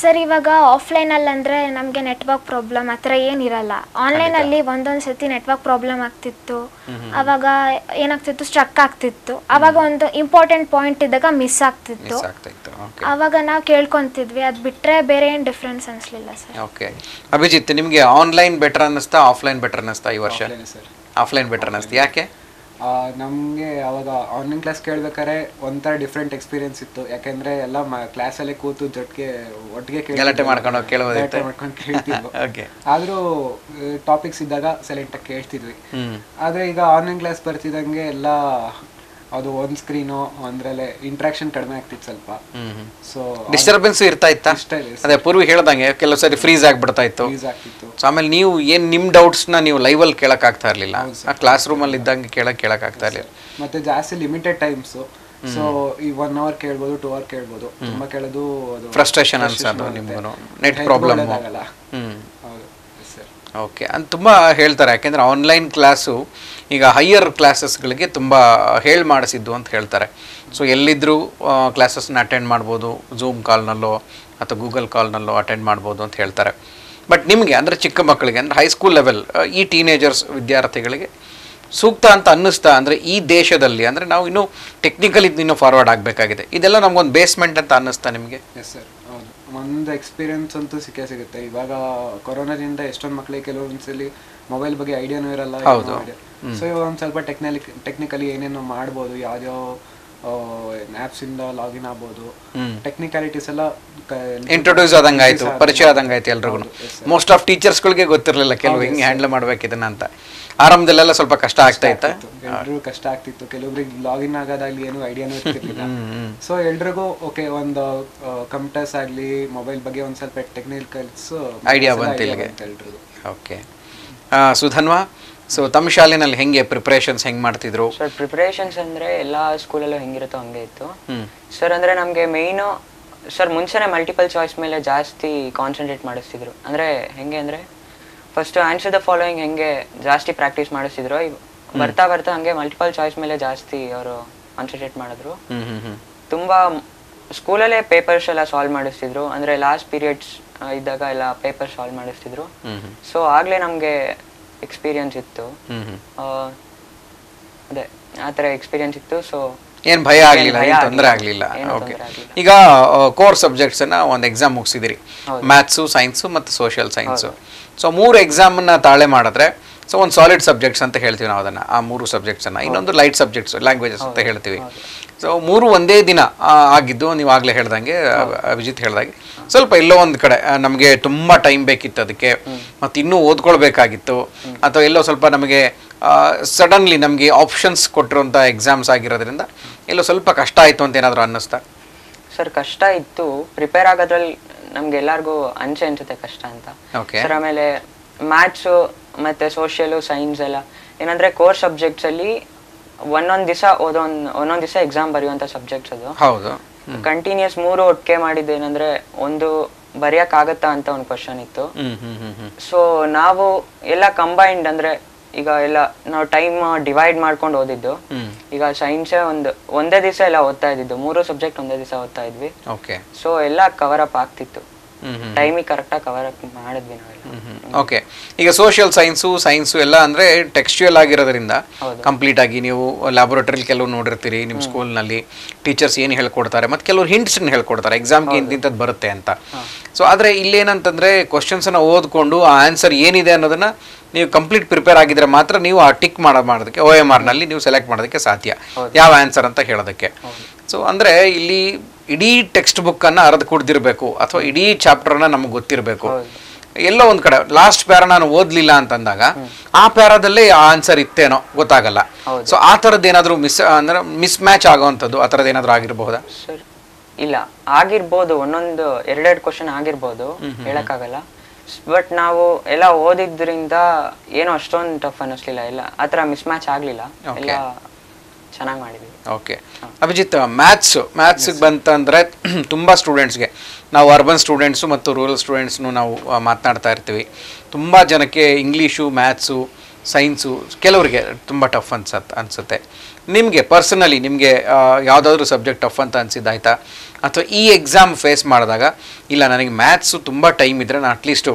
Speaker 2: ಸರ್ ಇವಾಗ ಆಫ್ಲೈನಲ್ಲಿ ಅಂದರೆ ನಮಗೆ ನೆಟ್ವರ್ಕ್ ಪ್ರಾಬ್ಲಮ್ ಆ ಥರ ಏನಿರಲ್ಲ. ಆನ್ಲೈನಲ್ಲಿ ಒಂದೊಂದು ಸತಿ ನೆಟ್ವರ್ಕ್ ಪ್ರಾಬ್ಲಮ್ ಆಗ್ತಿತ್ತು. ಅವಾಗ ಏನಾಗ್ತಿತ್ತು? ಸ್ಟ್ರಕ್ ಆಗ್ತಿತ್ತು. ಅವಾಗ ಒಂದು ಇಂಪಾರ್ಟೆಂಟ್ ಪಾಯಿಂಟ್ ಇದ್ದಾಗ ಮಿಸ್ ಆಗ್ತಿತ್ತು.
Speaker 1: ಮಿಸ್ ಆಗ್ತಾ ಓಕೆ
Speaker 2: ಅವಾಗ ನಾವು ಕೇಳ್ಕೊಂತಿದ್ವಿ. ಅದು ಬಿಟ್ಟರೆ ಬೇರೆ ಏನು ಡಿಫ್ರೆನ್ಸ್ ಅನಿಸ್ಲಿಲ್ಲ ಸರ್.
Speaker 1: ಓಕೆ ಅಭಿಜಿತ್ ನಿಮಗೆ ಆನ್ಲೈನ್ ಬೆಟರ್ ಅನ್ನಿಸ್ತಾ ಆಫ್ಲೈನ್ ಬೆಟರ್ ಅನ್ನಿಸ್ತಾ ಈ ವರ್ಷ?
Speaker 4: ಸರ್.
Speaker 1: ಆಫ್ಲೈನ್ ಬೆಟರ್ ಅನ್ನಿಸ್ತಾ. ಯಾಕೆ?
Speaker 4: ನಮಗೆ ಅವಾಗ ಆನ್ಲೈನ್ ಕ್ಲಾಸ್ ಕೇಳ್ಬೇಕಾದ್ರೆ ಒಂಥರ ಡಿಫ್ರೆಂಟ್ ಎಕ್ಸ್ಪೀರಿಯನ್ಸ್ ಇತ್ತು. ಯಾಕೆಂದ್ರೆ ಎಲ್ಲ ಕ್ಲಾಸಲ್ಲೇ ಕೂತು ಜೊತೆಗೆ ಒಟ್ಟಿಗೆ.
Speaker 1: ಗಲಾಟೆ ಮಾಡ್ಕೊಂಡು
Speaker 4: ಮಾಡ್ಕೊಂಡು ಕೇಳ್ತಿದ್ವು. (laughs) ಆದರೂ ಟಾಪಿಕ್ಸ್ ಇದ್ದಾಗ ಸೈಲೆಂಟ್ ಆಗಿ ಕೇಳ್ತಿದ್ವಿ.
Speaker 1: ಆದರೆ
Speaker 4: ಆದ್ರೆ ಈಗ ಆನ್ಲೈನ್ ಕ್ಲಾಸ್ ಬರ್ತಿದ್ದಂಗೆ ಎಲ್ಲ ಅದು ಒಂದ್ ಸ್ಕ್ರೀನು ಅಂದ್ರಲ್ಲೇ ಇಂಟ್ರಾಕ್ಷನ್ ಕಡಿಮೆ ಆಗ್ತಿತ್ತು ಸ್ವಲ್ಪ. ಸೊ
Speaker 1: ಡಿಸ್ಟರ್ಬೆನ್ಸ್ ಇರ್ತಾ ಇತ್ತಾ?
Speaker 4: ಇದೆ
Speaker 1: ಅದೇ ಪೂರ್ವಿ ಹೇಳ್ದಂಗೆ ಕೆಲವು ಸರಿ ಫ್ರೀಸ್ ಆಗ್ಬಿಡ್ತಾ ಇತ್ತು.
Speaker 4: ಯೂಸ್ ಆಗ್ತಿತ್ತು.
Speaker 1: ಸೊ ಆಮೇಲೆ ನೀವು ಏನು ನಿಮ್ಮ ಡೌಟ್ಸ್ನ ನೀವು ಲೈವಲ್ಲಿ ಕೇಳಕ್ ಆಗ್ತಾ ಇರಲಿಲ್ಲ. ಆ ಕ್ಲಾಸ್ ರೂಮಲ್ಲಿ ಇದ್ದಂಗೆ ಕೇಳಕ್ ಕೇಳಕ್ ಆಗ್ತಾ ಇರಲಿಲ್ಲ.
Speaker 4: ಮತ್ತೆ ಜಾಸ್ತಿ ಲಿಮಿಟೆಡ್ ಟೈಮ್ಸ್ ಸೊ ಈ ಒನ್ ಅವರ್ ಕೇಳ್ಬೋದು ಟೂ ಅವರ್ ಕೇಳ್ಬೋದು. ತುಂಬಾ ಕೇಳೋದು ಅದು
Speaker 1: ಫ್ರಸ್ಟ್ರೇಷನ್ ಅನ್ಸೋದು ನಿಮ್ಗೂ ನೆಟ್ ಪ್ರಾಬ್ಲಮ್
Speaker 4: ಆಗಲ್ಲ.
Speaker 1: ಓಕೆ ಅಂತ ತುಂಬಾ ಹೇಳ್ತಾರೆ. ಯಾಕೆಂದ್ರೆ ಆನ್ಲೈನ್ ಕ್ಲಾಸು ಈಗ ಹೈಯರ್ ಕ್ಲಾಸಸ್ಗಳಿಗೆ ತುಂಬ ಹೇಳಿ ಮಾಡಿಸಿದ್ದು ಅಂತ ಹೇಳ್ತಾರೆ. ಸೊ ಎಲ್ಲಿದ್ದರೂ ಕ್ಲಾಸಸ್ನ ಅಟೆಂಡ್ ಮಾಡ್ಬೋದು ಝೂಮ್ ಕಾಲ್ನಲ್ಲೋ ಅಥವಾ ಗೂಗಲ್ ಕಾಲ್ನಲ್ಲೋ ಅಟೆಂಡ್ ಮಾಡ್ಬೋದು ಅಂತ ಹೇಳ್ತಾರೆ. ಬಟ್ ನಿಮಗೆ ಅಂದರೆ ಚಿಕ್ಕ ಮಕ್ಕಳಿಗೆ ಅಂದರೆ ಹೈಸ್ಕೂಲ್ ಲೆವೆಲ್ ಈ ಟೀನೇಜರ್ಸ್ ವಿದ್ಯಾರ್ಥಿಗಳಿಗೆ ಸೂಕ್ತ ಅಂತ ಅನ್ನಿಸ್ತಾ ಅಂದರೆ ಈ ದೇಶದಲ್ಲಿ ಅಂದರೆ ನಾವು ಇನ್ನೂ ಟೆಕ್ನಿಕಲಿ ಇನ್ನೂ ಫಾರ್ವರ್ಡ್ ಆಗಬೇಕಾಗಿದೆ. ಇದೆಲ್ಲ ನಮಗೊಂದು ಬೇಸ್ಮೆಂಟ್ ಅಂತ ಅನ್ನಿಸ್ತಾ ನಿಮಗೆ?
Speaker 4: ಎಸ್ ಸರ್ ಒಂದು ಎಕ್ಸ್ಪೀರಿಯನ್ಸ್ ಅಂತೂ ಸಿಕ್ಕೇ ಸಿಗುತ್ತೆ. ಇವಾಗ ಕೊರೋನಾದಿಂದ ಎಷ್ಟೊಂದು ಮಕ್ಕಳಿಗೆ ಕೆಲವೊಂದ್ಸಲಿ ಮೊಬೈಲ್ ಬಗ್ಗೆ ಐಡಿಯಾನೂ ಇರಲ್ಲ
Speaker 1: ಹೌದು.
Speaker 4: ಸೊ ಇವಾಗ ಒಂದು ಸ್ವಲ್ಪ ಟೆಕ್ನಾಲಿ ಟೆಕ್ನಿಕಲಿ ಏನೇನೋ ಮಾಡ್ಬೋದು ಯಾವ್ಯಾವ ಆ್ಯಪ್ಸ್ ಇಂದ ಲಾಗಿನ್ ಆಗ್ಬೋದು. ಟೆಕ್ನಿಕಾಲಿಟೀಸ್ ಎಲ್ಲ
Speaker 1: ಇಂಟ್ರೊಡ್ಯೂಸ್ ಆದಂಗೆ ಆಯಿತು ಪರಿಚಯ ಆದಂಗೆ ಆಯ್ತು ಎಲ್ರಿಗೂ. ಮೋಸ್ಟ್ ಆಫ್ ಟೀಚರ್ಸ್ಗಳಿಗೆ ಗೊತ್ತಿರಲಿಲ್ಲ ಕೆಲವು ಹಿಂಗೆ ಹ್ಯಾಂಡಲ್ ಮಾಡ್ಬೇಕು ಇದನ್ನ ಅಂತ. ಆರಂಭದಲ್ಲೆಲ್ಲ ಸ್ವಲ್ಪ ಕಷ್ಟ ಆಗ್ತಾ ಇತ್ತು?
Speaker 4: ಎಲ್ರಿಗೂ ಕಷ್ಟ ಆಗ್ತಿತ್ತು. ಕೆಲವೊಬ್ರಿಗೆ ಲಾಗಿನ್ ಆಗೋದಾಗ್ಲಿ ಏನು ಐಡಿಯಾನೂ ಇರ್ತಿರ್ಲಿಲ್ಲ. ಸೊ ಎಲ್ರಿಗೂ ಓಕೆ ಒಂದು ಕಂಪ್ಯೂಟರ್ಸ್ ಆಗಲಿ ಮೊಬೈಲ್ ಬಗ್ಗೆ ಒಂದ್ ಸ್ವಲ್ಪ ಟೆಕ್ನಿಕಲ್ಸ್
Speaker 1: ಐಡಿಯಾ ಬಂತು ಇಲ್ಲಿಗೆ. ಓಕೆ ಸುಧನ್ವಾ ಸೊ ತಮ್ಮ ಶಾಲೆನಲ್ಲಿ ಹೆಂಗೆ ಪ್ರಿಪರೇಷನ್ಸ್ ಹೆಂಗ್ ಮಾಡ್ತಿದ್ರು?
Speaker 3: ಸರ್ ಪ್ರಿಪರೇಷನ್ಸ್ ಅಂದ್ರೆ ಎಲ್ಲಾ ಸ್ಕೂಲಲ್ಲೂ ಹೆಂಗಿರುತ್ತೋ ಹಂಗೆ ಇತ್ತು. ಸರ್ ಅಂದ್ರೆ ನಮಗೆ ಮೇಯ್ನು ಸರ್ ಮುಂಚೆನೆ ಮಲ್ಟಿಪಲ್ ಚಾಯ್ಸ್ ಮೇಲೆ ಜಾಸ್ತಿ ಕಾನ್ಸಂಟ್ರೇಟ್ ಮಾಡಿಸ್ತಿದ್ರು. ಅಂದ್ರೆ ಹೆಂಗೆ ಅಂದ್ರೆ ಫಸ್ಟ್ ಆನ್ಸರ್ ದ ಫಾಲೋಯಿಂಗ್ ಹೆಂಗೆ ಜಾಸ್ತಿ ಪ್ರಾಕ್ಟೀಸ್ ಮಾಡಿಸ್ತಿದ್ರು. ಬರ್ತಾ ಬರ್ತಾ ಹಂಗೆ ಮಲ್ಟಿಪಲ್ ಚಾಯ್ಸ್ ಮೇಲೆ ಜಾಸ್ತಿ ಅವರು ಕಾನ್ಸಂಟ್ರೇಟ್ ಮಾಡಿದ್ರು. ತುಂಬಾ ಸ್ಕೂಲಲ್ಲೇ ಪೇಪರ್ಸ್ ಎಲ್ಲ ಸಾಲ್ವ್ ಮಾಡಿಸ್ತಿದ್ರು. ಅಂದ್ರೆ ಲಾಸ್ಟ್ ಪೀರಿಯಡ್ಸ್ ಇದ್ದಾಗ ಎಲ್ಲ ಪೇಪರ್ ಸಾಲ್ವ್ ಮಾಡಿಸ್ತಿದ್ರು. ಸೊ ಆಗ್ಲೇ ನಮಗೆ ಎಕ್ಸ್ಪೀರಿಯನ್ಸ್ ಇತ್ತು. ಅದೇ ಆ ಥರ ಎಕ್ಸ್ಪೀರಿಯನ್ಸ್ ಇತ್ತು ಸೊ
Speaker 1: ಏನು ಭಯ ಆಗಲಿಲ್ಲ ಏನು ತೊಂದರೆ
Speaker 3: ಆಗ್ಲಿಲ್ಲ.
Speaker 1: ಓಕೆ. ಈಗ ಕೋರ್ ಸಬ್ಜೆಕ್ಟ್ಸನ್ನು ಒಂದು ಎಕ್ಸಾಮ್ ಮುಗಿಸಿದಿರಿ. ಮ್ಯಾಥ್ಸು ಸೈನ್ಸು ಮತ್ತು ಸೋಷಿಯಲ್ ಸೈನ್ಸು ಸೊ ಮೂರು ಎಕ್ಸಾಮನ್ನ ತಾಳೆ ಮಾಡಿದ್ರೆ ಸೊ ಒಂದು ಸಾಲಿಡ್ ಸಬ್ಜೆಕ್ಟ್ಸ್ ಅಂತ ಹೇಳ್ತೀವಿ ನಾವು ಅದನ್ನು ಆ ಮೂರು ಸಬ್ಜೆಕ್ಟ್ಸನ್ನು ಇನ್ನೊಂದು ಲೈಟ್ ಸಬ್ಜೆಕ್ಟ್ಸ್ ಲ್ಯಾಂಗ್ವೇಜಸ್ ಅಂತ ಹೇಳ್ತೀವಿ. ಸೊ ಮೂರು ಒಂದೇ ದಿನ ಆಗಿದ್ದು ನೀವು ಆಗಲೇ ಹೇಳ್ದಂಗೆ ಅಭಿಜಿತ್ ಹೇಳ್ದಾಗೆ. ಸ್ವಲ್ಪ ಎಲ್ಲೋ ಒಂದು ಕಡೆ ನಮಗೆ ತುಂಬ ಟೈಮ್ ಬೇಕಿತ್ತು ಅದಕ್ಕೆ. ಮತ್ತೆ ಇನ್ನೂ ಓದ್ಕೊಳ್ಬೇಕಾಗಿತ್ತು. ಅಥವಾ ಎಲ್ಲೋ ಸ್ವಲ್ಪ ನಮಗೆ ಸಡನ್ಲಿ ನಮಗೆ ಆಪ್ಷನ್ಸ್ ಕೊಟ್ಟಿರುವಂಥ ಎಕ್ಸಾಮ್ಸ್ ಆಗಿರೋದ್ರಿಂದ ಎಲ್ಲೋ ಸ್ವಲ್ಪ ಕಷ್ಟ ಆಯಿತು ಅಂತ ಏನಾದರೂ ಅನ್ನಿಸ್ತಾ?
Speaker 3: ಸರ್ ಕಷ್ಟ ಇತ್ತು. ಪ್ರಿಪೇರ್ ಆಗೋದ್ರಲ್ಲಿ ನಮ್ಗೆ ಎಲ್ಲರಿಗೂ ಅಂಚೆ ಅನ್ಸುತ್ತೆ ಕಷ್ಟ ಅಂತ. ಸರ್ ಆಮೇಲೆ ಮ್ಯಾಥ್ಸು ಮತ್ತೆ ಸೋಷಿಯಲು ಸೈನ್ಸ್ ಎಲ್ಲ. ಏನಂದ್ರೆ ಕೋರ್ ಸಬ್ಜೆಕ್ಟ್ಸ್ ಅಲ್ಲಿ ಒಂದೊಂದ್ ದಿವಸ ಓದೋ ಒಂದೊಂದ್ ದಿವಸ ಎಕ್ಸಾಮ್ ಬರೆಯುವಂತ ಸಬ್ಜೆಕ್ಟ್ಸ್ ಅದು.
Speaker 1: ಹೌದು.
Speaker 3: ಕಂಟಿನ್ಯೂಸ್ ಮೂರು ಒಟ್ಟಿಗೆ ಮಾಡಿದ್ದು ಏನಂದ್ರೆ ಒಂದು ಬರೆಯಕ್ ಆಗತ್ತಾ ಅಂತ ಒಂದು ಕ್ವಶನ್ ಇತ್ತು. ಸೊ ನಾವು ಎಲ್ಲ ಕಂಬೈನ್ಡ್ ಅಂದ್ರೆ ಈಗ ಎಲ್ಲ ನಾವು ಟೈಮ್ ಡಿವೈಡ್ ಮಾಡ್ಕೊಂಡು ಓದಿದ್ದು. ಈಗ ಸೈನ್ಸ್ ಒಂದು ಒಂದೇ ದಿವಸ ಎಲ್ಲ ಓದ್ತಾ ಇದ್ದಿದ್ದು. ಮೂರು ಸಬ್ಜೆಕ್ಟ್ ಒಂದೇ ದಿವಸ ಓದ್ತಾ ಇದ್ವಿ. ಸೊ ಎಲ್ಲ ಕವರ್ ಅಪ್ ಆಗ್ತಿತ್ತು.
Speaker 1: ಟೈಮಿಗೆ ಕರೆಕ್ಟ್
Speaker 3: ಟೈಮಿಗೆ ಕರೆಕ್ಟಾಗಿ ಕವರ್ ಅಪ್ ಮಾಡಿದ್ವಿ ನಾವೆಲ್ಲ.
Speaker 1: ಓಕೆ ಈಗ ಸೋಷಿಯಲ್ ಸೈನ್ಸು ಸೈನ್ಸು ಎಲ್ಲ ಅಂದರೆ ಟೆಕ್ಸ್ಚುಯಲ್ ಆಗಿರೋದ್ರಿಂದ. ಕಂಪ್ಲೀಟ್ ಆಗಿ ನೀವು ಲ್ಯಾಬೊರೇಟರಿಲಿ ಕೆಲವು ನೋಡಿರ್ತೀರಿ ನಿಮ್ಮ ಸ್ಕೂಲ್ನಲ್ಲಿ ಟೀಚರ್ಸ್ ಏನು ಹೇಳ್ಕೊಡ್ತಾರೆ ಮತ್ತು ಕೆಲವರು ಹಿಂಟ್ಸ್ನ ಹೇಳ್ಕೊಡ್ತಾರೆ. ಎಕ್ಸಾಮ್ಗೆ ಇಂತಿಂಥದ್ದು ಬರುತ್ತೆ ಅಂತ. ಸೊ ಆದರೆ ಇಲ್ಲೇನಂತಂದರೆ ಕ್ವಶನ್ಸನ್ನು ಓದ್ಕೊಂಡು ಆ ಆನ್ಸರ್ ಏನಿದೆ ಅನ್ನೋದನ್ನು ನೀವು ಕಂಪ್ಲೀಟ್ ಪ್ರಿಪೇರ್ ಆಗಿದ್ರೆ ಮಾತ್ರ ನೀವು ಆ ಟಿಕ್ ಮಾಡೋ ಮಾಡೋದಕ್ಕೆ ಓ ಎಂ ಆರ್ನಲ್ಲಿ ನೀವು ಸೆಲೆಕ್ಟ್ ಮಾಡೋದಕ್ಕೆ ಸಾಧ್ಯ. ಯಾವ ಆನ್ಸರ್ ಅಂತ ಹೇಳೋದಕ್ಕೆ. ಸೊ ಅಂದರೆ ಇಲ್ಲಿ ಇಡೀ ಟೆಕ್ಸ್ಟ್ ಬುಕ್ಕನ್ನು ಅರ್ದು ಕುಡ್ದಿರಬೇಕು ಅಥವಾ ಇಡೀ ಚಾಪ್ಟರ್ನ ನಮಗೆ ಗೊತ್ತಿರಬೇಕು. ಎಲ್ಲೋ ಒಂದು ಕಡೆ. ಲಾಸ್ಟ್ ಪ್ಯಾರ ನಾನು ಓದ್ಲಿಲ್ಲ ಅಂತಂದಾಗ ಆ ಪ್ಯಾರಾದಲ್ಲೇ ಆ ಆನ್ಸರ್ ಇತ್ತೇನೋ ಗೊತ್ತಾಗಲ್ಲ. ಸೊ ಆ ಥರದ್ದು ಏನಾದರೂ ಮಿಸ್ ಅಂದ್ರೆ ಮಿಸ್ ಮ್ಯಾಚ್ ಆಗೋವಂಥದ್ದು ಆ ಥರದ್ದು ಏನಾದರೂ ಆಗಿರಬಹುದಾ?
Speaker 3: ಸರ್. ಇಲ್ಲ ಆಗಿರ್ಬೋದು ಒಂದೊಂದು ಎರಡೆರಡು ಕ್ವಶನ್ ಆಗಿರ್ಬೋದು ಹೇಳಕ್ಕಾಗಲ್ಲ. ಬಟ್ ನಾವು ಎಲ್ಲ ಓದಿದ್ರಿಂದ ಏನೋ ಅಷ್ಟೊಂದು ಟಫ್ ಅನ್ನಿಸ್ಲಿಲ್ಲ. ಇಲ್ಲ ಆ ಥರ ಮಿಸ್ ಮ್ಯಾಚ್ ಆಗಲಿಲ್ಲ. ಎಲ್ಲ ಚೆನ್ನಾಗಿ ಮಾಡಿದ್ವಿ.
Speaker 1: ಓಕೆ ಅಭಿಜಿತ್ ಮ್ಯಾಥ್ಸು ಮ್ಯಾಥ್ಸಿಗೆ ಬಂತಂದರೆ ತುಂಬ ಸ್ಟೂಡೆಂಟ್ಸ್ಗೆ ನಾವು ಅರ್ಬನ್ ಸ್ಟೂಡೆಂಟ್ಸು ಮತ್ತು ರೂರಲ್ ಸ್ಟೂಡೆಂಟ್ಸ್ನು ನಾವು ಮಾತನಾಡ್ತಾ ಇರ್ತೀವಿ. ತುಂಬ ಜನಕ್ಕೆ ಇಂಗ್ಲೀಷು ಮ್ಯಾಥ್ಸು ಸೈನ್ಸು ಕೆಲವರಿಗೆ ತುಂಬ ಟಫ್ ಅನ್ಸತ್ ಅನಿಸುತ್ತೆ. ನಿಮಗೆ ಪರ್ಸನಲಿ ನಿಮಗೆ ಯಾವುದಾದ್ರೂ ಸಬ್ಜೆಕ್ಟ್ ಟಫ್ ಅಂತ ಅನಿಸಿದ್ದಾಯ್ತಾ? ಅಥವಾ ಈ ಎಕ್ಸಾಮ್ ಫೇಸ್ ಮಾಡಿದಾಗ ಇಲ್ಲ ನನಗೆ ಮ್ಯಾಥ್ಸು ತುಂಬ ಟೈಮ್ ಇದ್ದರೆ ನಾನು ಅಟ್ಲೀಸ್ಟು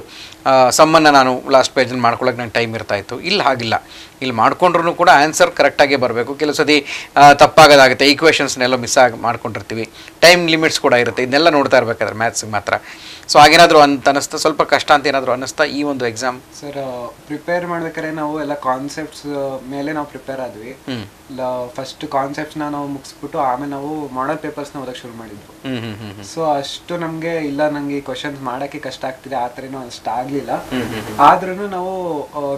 Speaker 1: ಸಮ್ಮನ್ನು ನಾನು ಲಾಸ್ಟ್ ಪೇಜನ್ನು ಮಾಡ್ಕೊಳ್ಳೋಕೆ ನಂಗೆ ಟೈಮ್ ಇರ್ತಾಯಿತ್ತು ಇಲ್ಲಿ ಹಾಗಿಲ್ಲ. ಇಲ್ಲಿ ಮಾಡ್ಕೊಂಡ್ರೂ ಕೂಡ ಆನ್ಸರ್ ಕರೆಕ್ಟಾಗಿ ಬರಬೇಕು. ಕೆಲವು ಸತಿ ತಪ್ಪಾಗೋದಾಗುತ್ತೆ. ಈಕ್ವೇಷನ್ಸ್ನೆಲ್ಲ ಮಿಸ್ ಆಗಿ ಮಾಡ್ಕೊಂಡಿರ್ತೀವಿ. ಟೈಮ್ ಲಿಮಿಟ್ಸ್ ಕೂಡ ಇರುತ್ತೆ. ಇದನ್ನೆಲ್ಲ ನೋಡ್ತಾ ಇರಬೇಕಾದ್ರೆ ಮ್ಯಾಥ್ಸಿಗೆ ಮಾತ್ರ. ಸೊ ಹಾಗೇನಾದರೂ ಅಂತ ಅನ್ನಿಸ್ತಾ ಸ್ವಲ್ಪ ಕಷ್ಟ ಅಂತ ಏನಾದರೂ ಅನ್ನಿಸ್ತಾ ಈ ಒಂದು ಎಕ್ಸಾಮ್
Speaker 4: ಸರ್ ಪ್ರಿಪೇರ್ ಮಾಡ್ಬೇಕಾದ್ರೆ ನಾವು ಎಲ್ಲ ಕಾನ್ಸೆಪ್ಟ್ಸ್ ಮೇಲೆ ನಾವು ಪ್ರಿಪೇರ್ ಆದ್ವಿ. ಫಸ್ಟ್ ಕಾನ್ಸೆಪ್ಟ್ಸ್ನ ನಾವು ಮುಗಿಸ್ಬಿಟ್ಟು ಆಮೇಲೆ ನಾವು ಮಾಡಲ್ ಪೇಪರ್ಸ್ನ ಓದಕ್ಕೆ ಶುರು ಮಾಡಿದ್ವು. ಸೊ ಅಷ್ಟು ನಮಗೆ ಇಲ್ಲ ನಂಗೆ ಈ ಕ್ವಶನ್ಸ್ ಮಾಡೋಕ್ಕೆ ಕಷ್ಟ ಆಗ್ತಿದೆ ಆ ಥರನೂ ಅಷ್ಟು ಆಗ್ಲಿಲ್ಲ. ಆದ್ರೂ ನಾವು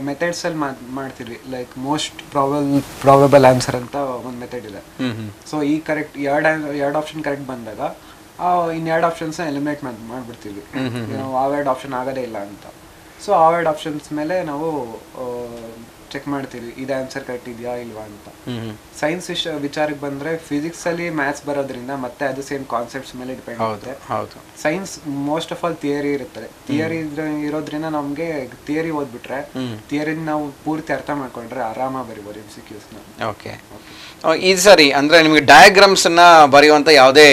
Speaker 4: ಮೆಥಡ್ಸಲ್ಲಿ ಮಾಡ್ತಿದ್ವಿ. Like most probable probable answer ಅಂತ ಒಂದು ಮೆಥಡ್ ಇದೆ. ಸೊ ಈ ಕರೆಕ್ಟ್ ಎರಡು ಎರಡು ಆಪ್ಷನ್ ಕರೆಕ್ಟ್ ಬಂದಾಗ ಇನ್ ಇನ್ನೆರಡು ಆಪ್ಷನ್ಸ್ ಎಲಿಮಿನೇಟ್ ಮಾಡಿ ಮಾಡ್ಬಿಡ್ತೀವಿ. ಎರಡು ಆಪ್ಷನ್ ಆಗೋದೇ ಇಲ್ಲ ಅಂತ. ಸೊ ಆ ಎರಡು ಆಪ್ಷನ್ಸ್ ಮೇಲೆ ನಾವು ಚೆಕ್ ಮಾಡ್ತೀರಿ ಇದು ಆನ್ಸರ್ ಕರೆಕ್ಟ್ ಇದೆಯಾ ಇಲ್ವಾ ಅಂತ. ಸೈನ್ಸ್ ವಿಷ ವಿಚಾರಕ್ಕೆ ಬಂದ್ರೆ ಫಿಸಿಕ್ಸ್ ಅಲ್ಲಿ ಮ್ಯಾಥ್ಸ್ ಬರೋದ್ರಿಂದ ಮತ್ತೆ ಅದು ಸೇಮ್ ಕಾನ್ಸೆಪ್ಟ್ಸ್ ಮೇಲೆ ಡಿಪೆಂಡ್ ಆಗುತ್ತೆ.
Speaker 1: ಹೌದು.
Speaker 4: Science most of all theory ಇರುತ್ತೆ. ಥಿಯರಿ ಇರೋದ್ರಿಂದ ನಮ್ಗೆ ಥಿಯರಿ ಓದ್ಬಿಟ್ರೆ ಥಿಯರಿ ನಾವು ಪೂರ್ತಿ ಅರ್ಥ ಮಾಡ್ಕೊಂಡ್ರೆ ಆರಾಮ ಬರಿಬೋದು ಎಂ ಸಿ ಕ್ಯೂಸ್
Speaker 1: ಓಕೆ ಇದು ಸರಿ ಅಂದ್ರೆ ನಿಮಗೆ ಡಯಾಗ್ರಾಮ್ಸ್ನ ಬರೆಯುವಂತ ಯಾವುದೇ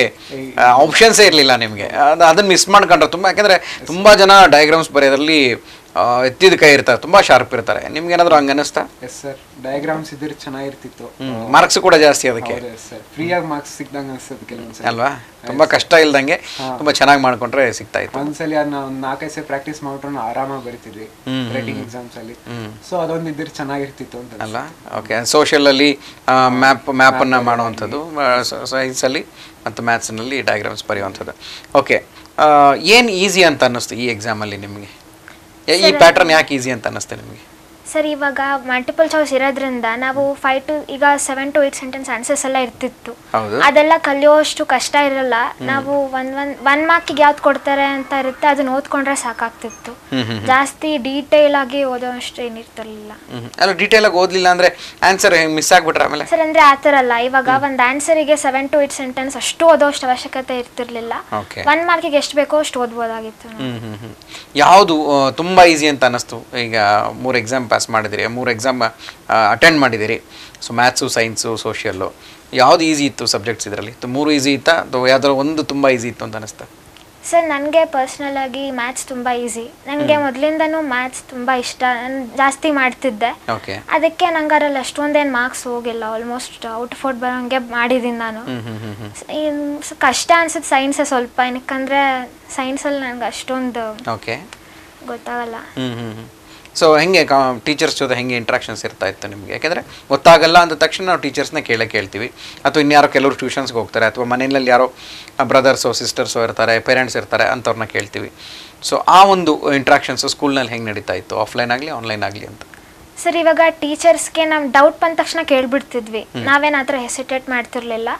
Speaker 1: ಆಪ್ಷನ್ಸೇ ಇರಲಿಲ್ಲ ನಿಮಗೆ. ಅದನ್ನ ಮಿಸ್ ಮಾಡ್ಕೊಂಡ್ರೆ ತುಂಬಾ ಯಾಕಂದ್ರೆ ತುಂಬಾ ಜನ ಡಯಾಗ್ರಾಮ್ಸ್ ಬರೆಯೋದ್ರಲ್ಲಿ ಎತ್ತಿದ ಕೈ ಇರ್ತಾರೆ ತುಂಬಾ ಶಾರ್ಪ್ ಇರ್ತಾರೆ. ನಿಮ್ಗೆ ಏನಾದ್ರು ಹಂಗ ಅನಿಸ್ತಾ
Speaker 4: ಎಸ್ ಸರ್ ಡಯಾಗ್ರಾಮ್ಸ್ ಇದ್ರೆ ಚೆನ್ನಾಗಿರ್ತಿತ್ತು.
Speaker 1: ಮಾರ್ಕ್ಸ್ ಕೂಡ ಜಾಸ್ತಿ ಅದಕ್ಕೆ.
Speaker 4: ಸರ್ ಫ್ರೀಯಾಗಿ ಮಾರ್ಕ್ಸ್ ಸಿಕ್ದಂಗೆ ಅನಿಸ್ತದೆ ಕೆಲವೊಂದ್ಸಲ.
Speaker 1: ಅಲ್ವಾ? ತುಂಬಾ ಕಷ್ಟ ಇಲ್ದಂಗೆ ತುಂಬಾ ಚೆನ್ನಾಗಿ ಮಾಡ್ಕೊಂಡ್ರೆ ಸಿಗ್ತಾ ಇತ್ತು.
Speaker 4: ಒಂದ್ಸಲಿ ಅದನ್ನ ಒಂದ್ ನಾಲ್ಕೈದು ಸಲ ಪ್ರಾಕ್ಟೀಸ್ ಮಾಡ್ಕೊಂಡು ಆರಾಮಾಗಿ ಬರಿತಿದ್ವಿ ರೈಟಿಂಗ್ ಎಕ್ಸಾಮ್ಸ್ ಅಲ್ಲಿ. ಸೊ ಅದೊಂದು ಇದ್ರೆ ಚೆನ್ನಾಗಿರ್ತಿತ್ತು ಅಂತ
Speaker 1: ಅಲ್ಲ ಓಕೆ ಸೋಷಿಯಲಲ್ಲಿ ಮ್ಯಾಪ್ ಮ್ಯಾಪ್ ಅನ್ನ ಮಾಡುವಂಥದ್ದು ಸೈನ್ಸಲ್ಲಿ ಮತ್ತು ಮ್ಯಾಥ್ಸ್ನಲ್ಲಿ ಡಯಾಗ್ರಾಮ್ಸ್ ಬರೆಯುವಂಥದ್ದು. ಓಕೆ ಏನು ಈಸಿ ಅಂತ ಅನ್ನಿಸ್ತು ಈ ಎಕ್ಸಾಮಲ್ಲಿ ನಿಮಗೆ? ಈ ಪ್ಯಾಟರ್ನ್ ಯಾಕೆ ಈಸಿ ಅಂತ ಅನ್ನಿಸ್ತೆ ನಿಮಗೆ?
Speaker 2: ಸರ್ ಇವಾಗ ಮಲ್ಟಿಪಲ್ ಚಾಯ್ಸ್ ಇರೋದ್ರಿಂದ ನಾವು ಫೈವ್ ಟು ಈಗ seven to eight sentence answers ಎಲ್ಲ ಇರ್ತಿತ್ತು. ಅದೆಲ್ಲ ಕಲಿಯೋಷ್ಟು ಕಷ್ಟ ಇರಲ್ಲ. ನಾವು ಒಂದ್ ಒಂದ್ ಒನ್ ಮಾರ್ಕಿಗೆ ಯಾವ್ದು ಕೊಡ್ತಾರೆ ಅಂತ ಇರುತ್ತೆ ಅದನ್ನ ಓದ್ಕೊಂಡ್ರೆ ಸಾಕಾಗ್ತಿತ್ತು. ಜಾಸ್ತಿ ಡೀಟೇಲ್ ಆಗಿ ಓದೋ ಅಷ್ಟು ಏನಿರ್ತಿರ್ಲಿಲ್ಲ
Speaker 1: ಅಲ್ಲ ಡೀಟೇಲ್ ಆಗಿ ಓದ್ಲಿಲ್ಲ ಅಂದರೆ ಆನ್ಸರ್ ಮಿಸ್ ಆಗ್ಬಿಟ್ರೆ ಆಮೇಲೆ?
Speaker 2: ಸರ್ ಅಂದ್ರೆ ಆ ಥರ ಅಲ್ಲ. ಇವಾಗ ಒಂದ್ ಆನ್ಸರಿಗೆ ಸೆವೆನ್ ಟು ಏಟ್ ಸೆಂಟೆನ್ಸ್ ಅಷ್ಟು ಓದೋಷ್ಟು ಅವಶ್ಯಕತೆ ಇರ್ತಿರ್ಲಿಲ್ಲ. ಒನ್ ಮಾರ್ಕಿಗೆ ಎಷ್ಟು ಬೇಕೋ ಅಷ್ಟು ಓದ್ಬೋದಾಗಿತ್ತು.
Speaker 1: ಯಾವುದು ತುಂಬಾ ತುಂಬ ಈಸಿ ಅಂತ ಅನ್ನಿಸ್ತು. ಈಗ ಮೂರ್ ಎಕ್ಸಾಮ್ ಪಾಸ್ ಮಾಡಿದಿರಿ ಮೂರು ಎಕ್ಸಾಮ್ ಅಟೆಂಡ್ ಮಾಡಿದಿರಿ. ಸೊ ಮ್ಯಾಥ್ಸು ಸೈನ್ಸು ಸೋಷಿಯಲ್ಲು ಯಾವ್ದು ಈಸಿ ಇತ್ತು ಸಬ್ಜೆಕ್ಟ್ಸ್ ಇದರಲ್ಲಿ? ಮೂರು ಈಸಿ ಇತ್ತಾ? ಅಥವಾ ಯಾವ್ದಾದ್ರು ಒಂದು ತುಂಬ ಈಸಿ ಇತ್ತು ಅಂತ ಅನಿಸ್ತಾ?
Speaker 2: ಸರ್ ನನಗೆ ಪರ್ಸ್ನಲ್ ಆಗಿ ಮ್ಯಾಥ್ಸ್ ತುಂಬ ಈಸಿ ನನಗೆ ಮೊದಲಿಂದನೂ ಮ್ಯಾಥ್ಸ್ ತುಂಬ ಇಷ್ಟ. ನಾನು ಜಾಸ್ತಿ ಮಾಡ್ತಿದ್ದೆ.
Speaker 1: ಓಕೆ
Speaker 2: ಅದಕ್ಕೆ ನಂಗೆ ಅದ್ರಲ್ಲಿ ಅಷ್ಟೊಂದೇನು ಮಾರ್ಕ್ಸ್ ಹೋಗಿಲ್ಲ. ಆಲ್ಮೋಸ್ಟ್ ಔಟ್ ಆಫ್ ಔಟ್ ಬರೋಂಗೆ ಮಾಡಿದ್ದೀನಿ ನಾನು. ಕಷ್ಟ ಅನ್ಸುತ್ತೆ ಸೈನ್ಸೇ ಸ್ವಲ್ಪ. ಏನಕ್ಕಂದ್ರೆ ಸೈನ್ಸಲ್ಲಿ ನನಗೆ ಅಷ್ಟೊಂದು
Speaker 1: ಓಕೆ
Speaker 2: ಗೊತ್ತಾಗಲ್ಲ.
Speaker 1: ಸೊ ಹೆಂಗೆ ಟೀಚರ್ಸ್ ಜೊತೆ ಹೆಂಗೆ ಇಂಟ್ರಾಕ್ಷನ್ಸ್ ಇರ್ತಾ ಇತ್ತು ನಿಮಗೆ? ಯಾಕೆಂದರೆ ಗೊತ್ತಾಗಲ್ಲ ಅಂದ ತಕ್ಷಣ ನಾವು ಟೀಚರ್ಸ್ನ ಕೇಳೇ ಕೇಳ್ತೀವಿ. ಅಥವಾ ಇನ್ಯಾರೋ ಕೆಲವರು ಟ್ಯೂಷನ್ಸ್ಗೆ ಹೋಗ್ತಾರೆ, ಅಥವಾ ಮನೆಯಲ್ಲಿ ಯಾರೋ ಬ್ರದರ್ಸೋ ಸಿಸ್ಟರ್ಸೋ ಇರ್ತಾರೆ ಪೇರೆಂಟ್ಸ್ ಇರ್ತಾರೆ ಅಂಥವ್ರನ್ನ ಕೇಳ್ತೀವಿ. ಸೊ ಆ ಒಂದು ಇಂಟ್ರಾಕ್ಷನ್ಸು ಸ್ಕೂಲ್ನಲ್ಲಿ ಹೆಂಗೆ ನಡೀತಾ ಇತ್ತು? ಆಫ್ಲೈನ್ ಆಗಲಿ ಆನ್ಲೈನ್ ಆಗಲಿ ಅಂತ.
Speaker 2: ಸರ್ ಇವಾಗ ಟೀಚರ್ಸ್ಗೆ ನಾವು ಡೌಟ್ ಬಂದ ತಕ್ಷಣ ಕೇಳ್ಬಿಡ್ತಿದ್ವಿ. ನಾವೇನ ಆ ಥರ ಹೆಸಿಟೇಟ್ ಮಾಡ್ತಿರ್ಲಿಲ್ಲ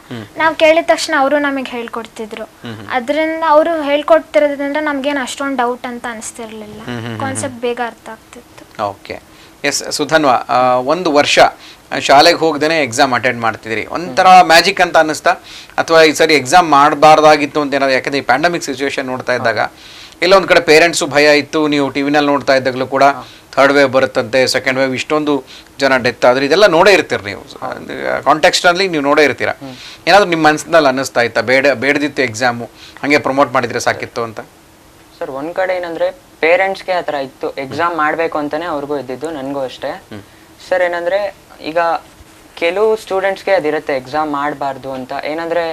Speaker 2: ನಾವು ಕೇಳಿದ ತಕ್ಷಣ ಅವರು ನಮಗೆ ಹೇಳ್ಕೊಡ್ತಿದ್ರು. ಅದರಿಂದ ಅವರು ಹೇಳ್ಕೊಡ್ತಿರೋದ್ರಿಂದ ನಮ್ಗೇನು ಅಷ್ಟೊಂದು ಡೌಟ್ ಅಂತ ಅನಿಸ್ತಿರ್ಲಿಲ್ಲ. ಕಾನ್ಸೆಪ್ಟ್ ಬೇಗ ಅರ್ಥ ಆಗ್ತಿತ್ತು.
Speaker 1: ಓಕೆ ಎಸ್ ಸುಧನ್ವ ಒಂದು ವರ್ಷ ಶಾಲೆಗೆ ಹೋಗ್ದೇ ಎಕ್ಸಾಮ್ ಅಟೆಂಡ್ ಮಾಡ್ತಿದ್ರಿ. ಒಂಥರ ಮ್ಯಾಜಿಕ್ ಅಂತ ಅನ್ನಿಸ್ತಾ ಅಥವಾ ಈ ಸರಿ ಎಕ್ಸಾಮ್ ಮಾಡಬಾರ್ದಾಗಿತ್ತು ಅಂತ ಏನಾದ್ರು ಯಾಕಂದ್ರೆ ಈ ಪ್ಯಾಂಡಮಿಕ್ ಸಿಚುವೇಶನ್ ನೋಡ್ತಾ ಇದ್ದಾಗ ಇಲ್ಲ ಒಂದು ಕಡೆ ಪೇರೆಂಟ್ಸು ಭಯ ಇತ್ತು ನೀವು ಟಿ ವಿನಲ್ಲಿ ನೋಡ್ತಾ ಇದ್ದಾಗಲೂ ಕೂಡ. ಥರ್ಡ್ ವೇವ್ ಬರುತ್ತಂತೆ ಸೆಕೆಂಡ್ ವೇವ್ ಇಷ್ಟೊಂದು ಜನ ಡೆತ್ ಆದರೆ ಇದೆಲ್ಲ ನೋಡೇ ಇರ್ತೀರಿ ನೀವು. ಕಾಂಟೆಕ್ಸ್ಟಲ್ಲಿ ನೀವು ನೋಡೇ ಇರ್ತೀರ. ಏನಾದರೂ ನಿಮ್ಮ ಮನಸ್ಸಿನಲ್ಲಿ ಅನ್ನಿಸ್ತಾ ಇತ್ತಾ? ಬೇಡ ಬೇಡದಿತ್ತು ಎಕ್ಸಾಮು ಹಾಗೆ ಪ್ರಮೋಟ್ ಮಾಡಿದರೆ ಸಾಕಿತ್ತು ಅಂತ?
Speaker 3: ಸರ್ ಒಂದು ಕಡೆ ಏನಂದರೆ ಪೇರೆಂಟ್ಸ್ಗೆ ಆ ಥರ ಇತ್ತು. ಎಕ್ಸಾಮ್ ಮಾಡಬೇಕು ಅಂತಲೇ ಅವ್ರಿಗೂ ಇದ್ದಿದ್ದು ನನಗೂ ಅಷ್ಟೇ. ಸರ್ ಏನಂದರೆ ಈಗ ಕೆಲವು ಸ್ಟೂಡೆಂಟ್ಸ್ಗೆ ಅದಿರುತ್ತೆ ಎಕ್ಸಾಮ್ ಮಾಡಬಾರ್ದು ಅಂತ. ಏನಂದರೆ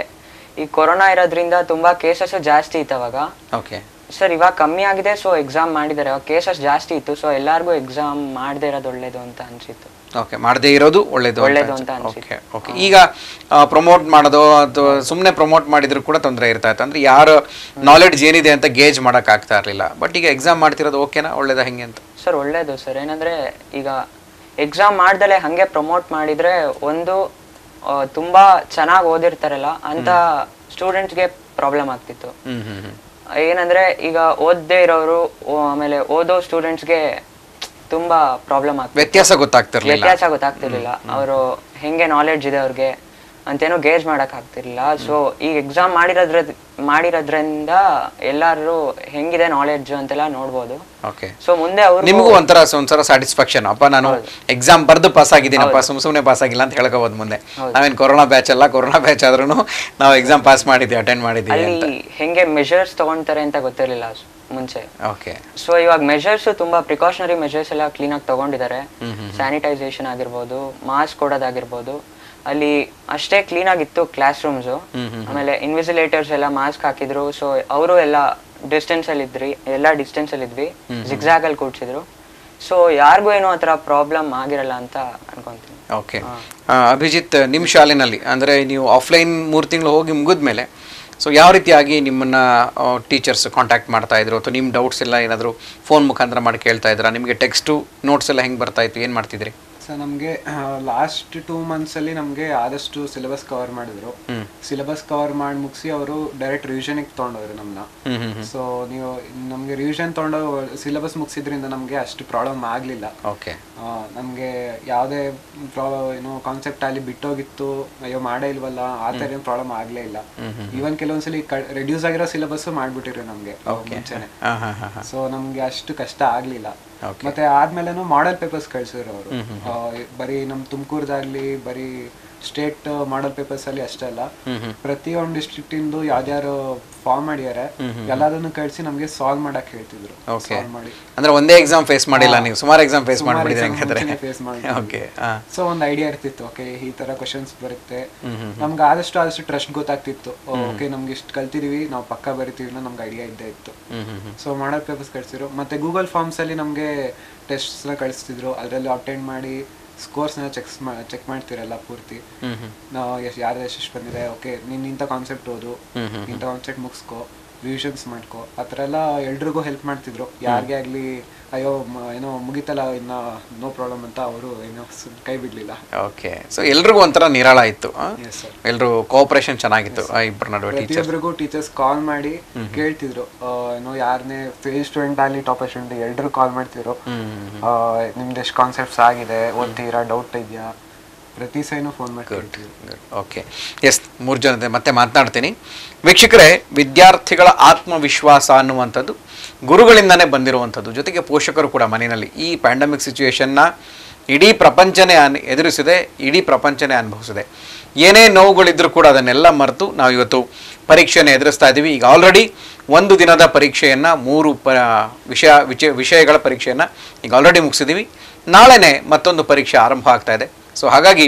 Speaker 3: ಈ ಕೊರೋನಾ ಇರೋದ್ರಿಂದ ತುಂಬ ಕೇಸಸ್ ಜಾಸ್ತಿ ಇತ್ತು ಅವಾಗ.
Speaker 1: ಓಕೆ
Speaker 3: ಸರ್ ಇವಾಗ ಕಮ್ಮಿ ಆಗಿದೆ ಸೊ ಎಕ್ಸಾಮ್ ಮಾಡಿದ್ದಾರೆ. ಅವಾಗ ಕೇಸಸ್ ಜಾಸ್ತಿ ಇತ್ತು ಸೊ ಎಲ್ಲಾರ್ಗೂ ಎಕ್ಸಾಮ್ ಮಾಡದೇ ಇರೋದು ಒಳ್ಳೇದು ಅಂತ ಅನ್ಸಿತ್ತು.
Speaker 1: ಓಕೆ ಮಾಡದೇ ಇರೋದು ಒಳ್ಳೇದು
Speaker 3: ಒಳ್ಳೇದು ಅಂತ.
Speaker 1: ಓಕೆ ಓಕೆ ಈಗ ಪ್ರಮೋಟ್ ಮಾಡೋದು ಅಥವಾ ಸುಮ್ಮನೆ ಪ್ರಮೋಟ್ ಮಾಡಿದ್ರು ಕೂಡ ತೊಂದರೆ ಇರ್ತಾ ಇತ್ತು. ಅಂದ್ರೆ ಯಾರ ನಾಲೆಡ್ಜ್ ಏನಿದೆ ಅಂತ ಗೇಜ್ ಮಾಡಕ್ ಆಗ್ತಾ ಇರಲಿಲ್ಲ. ಬಟ್ ಈಗ ಎಕ್ಸಾಮ್ ಮಾಡ್ತಿರೋದು ಓಕೆನಾ ಒಳ್ಳೇದ ಹೆಂಗೆ ಅಂತ?
Speaker 3: ಸರ್ ಒಳ್ಳೇದು ಸರ್. ಏನಂದ್ರೆ ಈಗ ಎಕ್ಸಾಮ್ ಮಾಡ್ದಲೆ ಹಂಗೆ ಪ್ರಮೋಟ್ ಮಾಡಿದ್ರೆ ಒಂದು ತುಂಬಾ ಚೆನ್ನಾಗಿ ಓದಿರ್ತಾರಲ್ಲ ಅಂತ ಸ್ಟೂಡೆಂಟ್ಸ್ಗೆ ಪ್ರಾಬ್ಲಮ್ ಆಗ್ತಿತ್ತು. ಏನಂದ್ರೆ ಈಗ ಓದದೇ ಇರೋರು ಆಮೇಲೆ ಓದೋ ಸ್ಟೂಡೆಂಟ್ಸ್ಗೆ ತುಂಬಾ ಪ್ರಾಬ್ಲಮ್ ಆಗ್ತದೆ
Speaker 1: ವ್ಯತ್ಯಾಸ ಗೊತ್ತಾಗ್ತಿರ್ಲಿಲ್ಲ.
Speaker 3: ವ್ಯತ್ಯಾಸ ಗೊತ್ತಾಗ್ತಿರ್ಲಿಲ್ಲ. ಅವರು ಹೆಂಗೆ ನಾಲೆಡ್ಜ್ ಇದೆ ಅವ್ರಿಗೆ ಅಂತೇನೋ ಗೇಜ್ ಮಾಡಕ್ ಆಗ್ತಿರ್ಲಿಲ್ಲ. ಸೊ ಈ ಎಕ್ಸಾಮ್ ಮಾಡಿರೋದ್ರ ಮಾಡಿರೋದ್ರಿಂದ ಎಲ್ಲಾರು ಹೆಂಗಿದೆ ನಾಲೆಡ್ಜ್ ಅಂತೆಲ್ಲ ನೋಡ್ಬೋದು.
Speaker 1: ಓಕೆ
Speaker 3: ಸೊ ಮುಂದೆ ಅವ್ರು
Speaker 1: ನಿಮಗೂ ಒಂಥರ ಒಂಥರ ಸ್ಯಾಟಿಸ್ಫ್ಯಾಕ್ಷನ್ ಅಪ್ಪ ನಾನು ಎಕ್ಸಾಮ್ ಬರೆದು ಪಾಸ್ ಆಗಿದ್ದೀನಪ್ಪ. ಸುಮ್ ಸುಮ್ಮನೆ ಪಾಸ್ ಆಗಿಲ್ಲ ಅಂತ ಹೇಳ್ಕೋಬೋದು ಮುಂದೆ. ನಾವೇನು ಕೊರೋನಾ ಬ್ಯಾಚ್ ಅಲ್ಲ ಕೊರೋನಾ ಬ್ಯಾಚ್ ಆದ್ರೂ ನಾವು ಎಕ್ಸಾಮ್ ಪಾಸ್ ಮಾಡಿದ್ವಿ ಅಟೆಂಡ್ ಮಾಡಿದ್ವಿ
Speaker 3: ಹೆಂಗೆ ಮೆಷರ್ಸ್ ತಗೊಂತಾರೆ ಅಂತ ಗೊತ್ತಿರಲಿಲ್ಲ ಮುಂಚೆ.
Speaker 1: ಓಕೆ
Speaker 3: ಸೊ ಇವಾಗ ಮೆಷರ್ಸ್ ತುಂಬಾ ಪ್ರಿಕಾಷನರಿ ಮೆಷರ್ಸ್ ಎಲ್ಲ ಕ್ಲೀನ್ ಆಗಿ ತಗೊಂಡಿದ್ದಾರೆ. ಸ್ಯಾನಿಟೈಸೇಷನ್ ಆಗಿರ್ಬೋದು ಮಾಸ್ಕ್ ಕೊಡೋದಾಗಿರ್ಬೋದು. ಅಲ್ಲಿ ಅಷ್ಟೇ ಕ್ಲೀನ್ ಆಗಿತ್ತು ಕ್ಲಾಸ್ ರೂಮ್ಸ್ ಆಮೇಲೆ ಇನ್ವಿಸಿಲೇಟರ್ಸ್ ಎಲ್ಲ ಮಾಸ್ಕ್ ಹಾಕಿದ್ರು. ಸೊ ಅವರು ಎಲ್ಲ ಡಿಸ್ಟೆನ್ಸ್ ಅಲ್ಲಿ ಇದ್ರಿ ಎಲ್ಲ ಡಿಸ್ಟೆನ್ಸ್ ಅಲ್ಲಿ ಇದ್ವಿ. ಜಿಗ್ಜಾಗ್ ಅಲ್ಲಿ ಕೂಡ್ಸಿದ್ರು. ಸೊ ಯಾರಿಗೂ ಏನೋ ಆತರ ಪ್ರಾಬ್ಲಮ್ ಆಗಿರಲ್ಲ ಅಂತ ಅನ್ಕೊಂತೀನಿ.
Speaker 1: ಓಕೆ ಅಭಿಜಿತ್ ನಿಮ್ಮ ಶಾಲೆನಲ್ಲಿ ಅಂದರೆ ನೀವು ಆಫ್ಲೈನ್ ಮೂರು ತಿಂಗಳು ಹೋಗಿ ಮುಗಿದ್ಮೇಲೆ ಸೊ ಯಾವ ರೀತಿಯಾಗಿ ನಿಮ್ಮನ್ನ ಟೀಚರ್ಸ್ ಕಾಂಟ್ಯಾಕ್ಟ್ ಮಾಡ್ತಾ ಇದ್ರು? ಅಥವಾ ನಿಮ್ಮ ಡೌಟ್ಸ್ ಎಲ್ಲ ಏನಾದರೂ ಫೋನ್ ಮುಖಾಂತರ ಮಾಡಿ ಕೇಳ್ತಾ ಇದ್ರಾ? ನಿಮಗೆ ಟೆಕ್ಸ್ಟು ನೋಟ್ಸ್ ಎಲ್ಲ ಹೆಂಗೆ ಬರ್ತಾ ಇತ್ತು? ಏನು ಮಾಡ್ತಿದ್ರಿ?
Speaker 4: ಸೊ ನಮಗೆ ಲಾಸ್ಟ್ ಟೂ ಮಂತ್ಸಲ್ಲಿ ನಮಗೆ ಆದಷ್ಟು ಸಿಲೆಬಸ್ ಕವರ್ ಮಾಡಿದ್ರು. ಸಿಲೆಬಸ್ ಕವರ್ ಮಾಡಿ ಮುಗಿಸಿ ಅವರು ಡೈರೆಕ್ಟ್ ರಿವಿಷನ್ಗೆ ತೊಗೊಂಡೋದ್ರು ನಮ್ಮನ್ನ ಸೊ ನೀವು ನಮಗೆ ರಿವಿಷನ್ ತೊಗೊಂಡು ಸಿಲೆಬಸ್ ಮುಗಿಸಿದ್ರಿಂದ ನಮಗೆ ಅಷ್ಟು ಪ್ರಾಬ್ಲಮ್ ಆಗಲಿಲ್ಲ.
Speaker 1: ಓಕೆ
Speaker 4: ನಮಗೆ ಯಾವುದೇ ಪ್ರಾಬ್ಲಮ್ ಏನು ಕಾನ್ಸೆಪ್ಟ್ ಅಲ್ಲಿ ಬಿಟ್ಟೋಗಿತ್ತು ಅಯ್ಯೋ ಮಾಡೇ ಇಲ್ವಲ್ಲ ಆ ಥರ ಏನು ಪ್ರಾಬ್ಲಮ್ ಆಗಲೇ ಇಲ್ಲ. ಈವನ್ ಕೆಲವೊಂದ್ಸಲಿ ರೆಡ್ಯೂಸ್ ಆಗಿರೋ ಸಿಲೆಬಸ್ ಮಾಡಿಬಿಟ್ಟಿರೋ ನಮಗೆ ಮುಂಚೆನೆ. ಸೊ ನಮಗೆ ಅಷ್ಟು ಕಷ್ಟ ಆಗ್ಲಿಲ್ಲ. ಮತ್ತೆ ಆದ್ಮೇಲೆನು ಮಾಡೆಲ್ ಪೇಪರ್ಸ್ ಕಳ್ಸಿದ್ರು ಅವರು ಬರೀ ನಮ್ ತುಮಕೂರ್ದಾಗ್ಲಿ ಬರೀ ಸ್ಟೇಟ್ ಮಾಡಲ್ ಪೇಪರ್ಸ್ ಅಲ್ಲಿ ಅಷ್ಟೇ ಅಲ್ಲ ಪ್ರತಿಯೊಂದು ಡಿಸ್ಟ್ರಿಕ್ಟ್ ಇಂದು ಯಾವ್ದಾರು ಫಾರ್ಮ್ ಮಾಡಿದಾರೆ ಎಲ್ಲದನ್ನು ಕಳಿಸಿ ನಮಗೆ ಸಾಲ್ವ್ ಮಾಡಕ್ ಹೇಳ್ತಿದ್ರು. ಮಾಡಿ.
Speaker 1: ಅಂದ್ರೆ ಒಂದೇ ಎಕ್ಸಾಮ್ ಫೇಸ್ ಮಾಡಿಲ್ಲ ನೀವು ಸುಮಾರು ಎಕ್ಸಾಮ್ ಫೇಸ್ ಮಾಡ್ಬಿಡಿದ್ರೆ
Speaker 4: ಫೇಸ್ ಮಾಡಿ
Speaker 1: ಓಕೆ
Speaker 4: ಸೊ ಒಂದ್ ಐಡಿಯಾ ಇರ್ತಿತ್ತು ಓಕೆ ಈ ತರ ಕ್ವಶನ್ಸ್ ಬರುತ್ತೆ. ನಮ್ಗೆ ಆದಷ್ಟು ಆದಷ್ಟು ಟ್ರಸ್ಟ್ ಗೊತ್ತಾಗ್ತಿತ್ತು. ಓಕೆ ನಮ್ಗೆ ಇಷ್ಟು ಕಲ್ತಿದೀವಿ ನಾವು ಪಕ್ಕ ಬರಿತೀವಿ ಅನ್ನೋ ನಮ್ಗೆ ಐಡಿಯಾ ಇದ್ದೇ ಇತ್ತು. ಸೊ ಮಾಡಲ್ ಪೇಪರ್ಸ್ ಕಳಿಸಿದ್ರು. ಮತ್ತೆ ಗೂಗಲ್ ಫಾರ್ಮ್ಸ್ ಅಲ್ಲಿ ನಮ್ಗೆ ಟೆಸ್ಟ್ ಕಳಿಸ್ತಿದ್ರು. ಅದರಲ್ಲಿ ಅಟೆಂಡ್ ಮಾಡಿ ಸ್ಕೋರ್ಸ್ನ ಚೆಕ್ಸ್ ಚೆಕ್ ಮಾಡ್ತಿರಲ್ಲ ಪೂರ್ತಿ. ನಾವು ಎಷ್ಟು ಯಾರು ಎಷ್ಟು ಬಂದಿದೆ ಓಕೆ ನೀನು ಇಂಥ ಕಾನ್ಸೆಪ್ಟ್ ಓದು ಇಂಥ ಕಾನ್ಸೆಪ್ಟ್ ಮುಗಿಸ್ಕೋ. ರಿವಿಷನ್ಸ್ ಮಾಡ್ಕೊ. ಆ ಥರ ಎಲ್ಲ ಎಲ್ರಿಗೂ ಹೆಲ್ಪ್ ಮಾಡ್ತಿದ್ರು. ಯಾರಿಗೆ ಆಗಲಿ ಅಯ್ಯೋ ಏನೋ ಮುಗಿತಲ್ಲ ಇನ್ನ ನೋ ಪ್ರಾಬ್ಲಮ್ ಅಂತ ಅವರು ಏನೋ ಕೈ ಬಿಡ್ಲಿಲ್ಲ.
Speaker 1: ಓಕೆ ಸೊ ಎಲ್ರಿಗೂ ಒಂಥರ ನಿರಾಳ ಇತ್ತು ಎಲ್ಲರೂ ಕೋಆಪರೇಷನ್ ಚೆನ್ನಾಗಿತ್ತು ಇಬ್ಬರ ನಡುವೆ ಟೀಚರ್
Speaker 4: ಪ್ರತಿಯೊಬ್ಬರಿಗೂ ಟೀಚರ್ಸ್ ಕಾಲ್ ಮಾಡಿ ಕೇಳ್ತಿದ್ರು. ಏನೋ ಯಾರನ್ನೇ ಫೇಸ್ ಸ್ಟೂಡೆಂಟ್ ಆಗಲಿ ಟಾಪ್ ಸ್ಟೂಡೆಂಟ್ ಎಲ್ರು ಕಾಲ್ ಮಾಡ್ತಿದ್ರು. ಆ, ನಿಮ್ದು ಎಷ್ಟು ಕಾನ್ಸೆಪ್ಟ್ಸ್ ಆಗಿದೆ ಓದ್ತೀರಾ ಡೌಟ್ ಇದೆಯಾ? ಪ್ರತಿ ಸೈನು ಫೋನ್ ಮಾಡಿ
Speaker 1: ಓಕೆ ಎಸ್ ಮೂರು ಜನತೆ ಮತ್ತೆ ಮಾತನಾಡ್ತೀನಿ. ವೀಕ್ಷಕರೇ ವಿದ್ಯಾರ್ಥಿಗಳ ಆತ್ಮವಿಶ್ವಾಸ ಅನ್ನುವಂಥದ್ದು ಗುರುಗಳಿಂದನೇ ಬಂದಿರುವಂಥದ್ದು. ಜೊತೆಗೆ ಪೋಷಕರು ಕೂಡ ಮನೆಯಲ್ಲಿ. ಈ ಪ್ಯಾಂಡಮಿಕ್ ಸಿಚುವೇಶನ್ನ ಇಡೀ ಪ್ರಪಂಚನೇ ಅನ್ ಎದುರಿಸಿದೆ ಇಡೀ ಪ್ರಪಂಚನೇ ಅನುಭವಿಸಿದೆ. ಏನೇ ನೋವುಗಳಿದ್ದರೂ ಕೂಡ ಅದನ್ನೆಲ್ಲ ಮರೆತು ನಾವು ಇವತ್ತು ಪರೀಕ್ಷೆಯನ್ನು ಎದುರಿಸ್ತಾ ಇದ್ದೀವಿ ಈಗ ಆಲ್ರೆಡಿ ಒಂದು ದಿನದ ಪರೀಕ್ಷೆಯನ್ನು ಮೂರು ಪ ವಿಷಯ ವಿಷಯ ವಿಷಯಗಳ ಪರೀಕ್ಷೆಯನ್ನು ಈಗ ಆಲ್ರೆಡಿ ಮುಗಿಸಿದ್ದೀವಿ ನಾಳೆನೇ ಮತ್ತೊಂದು ಪರೀಕ್ಷೆ ಆರಂಭ ಆಗ್ತಾ ಇದೆ. ಸೊ ಹಾಗಾಗಿ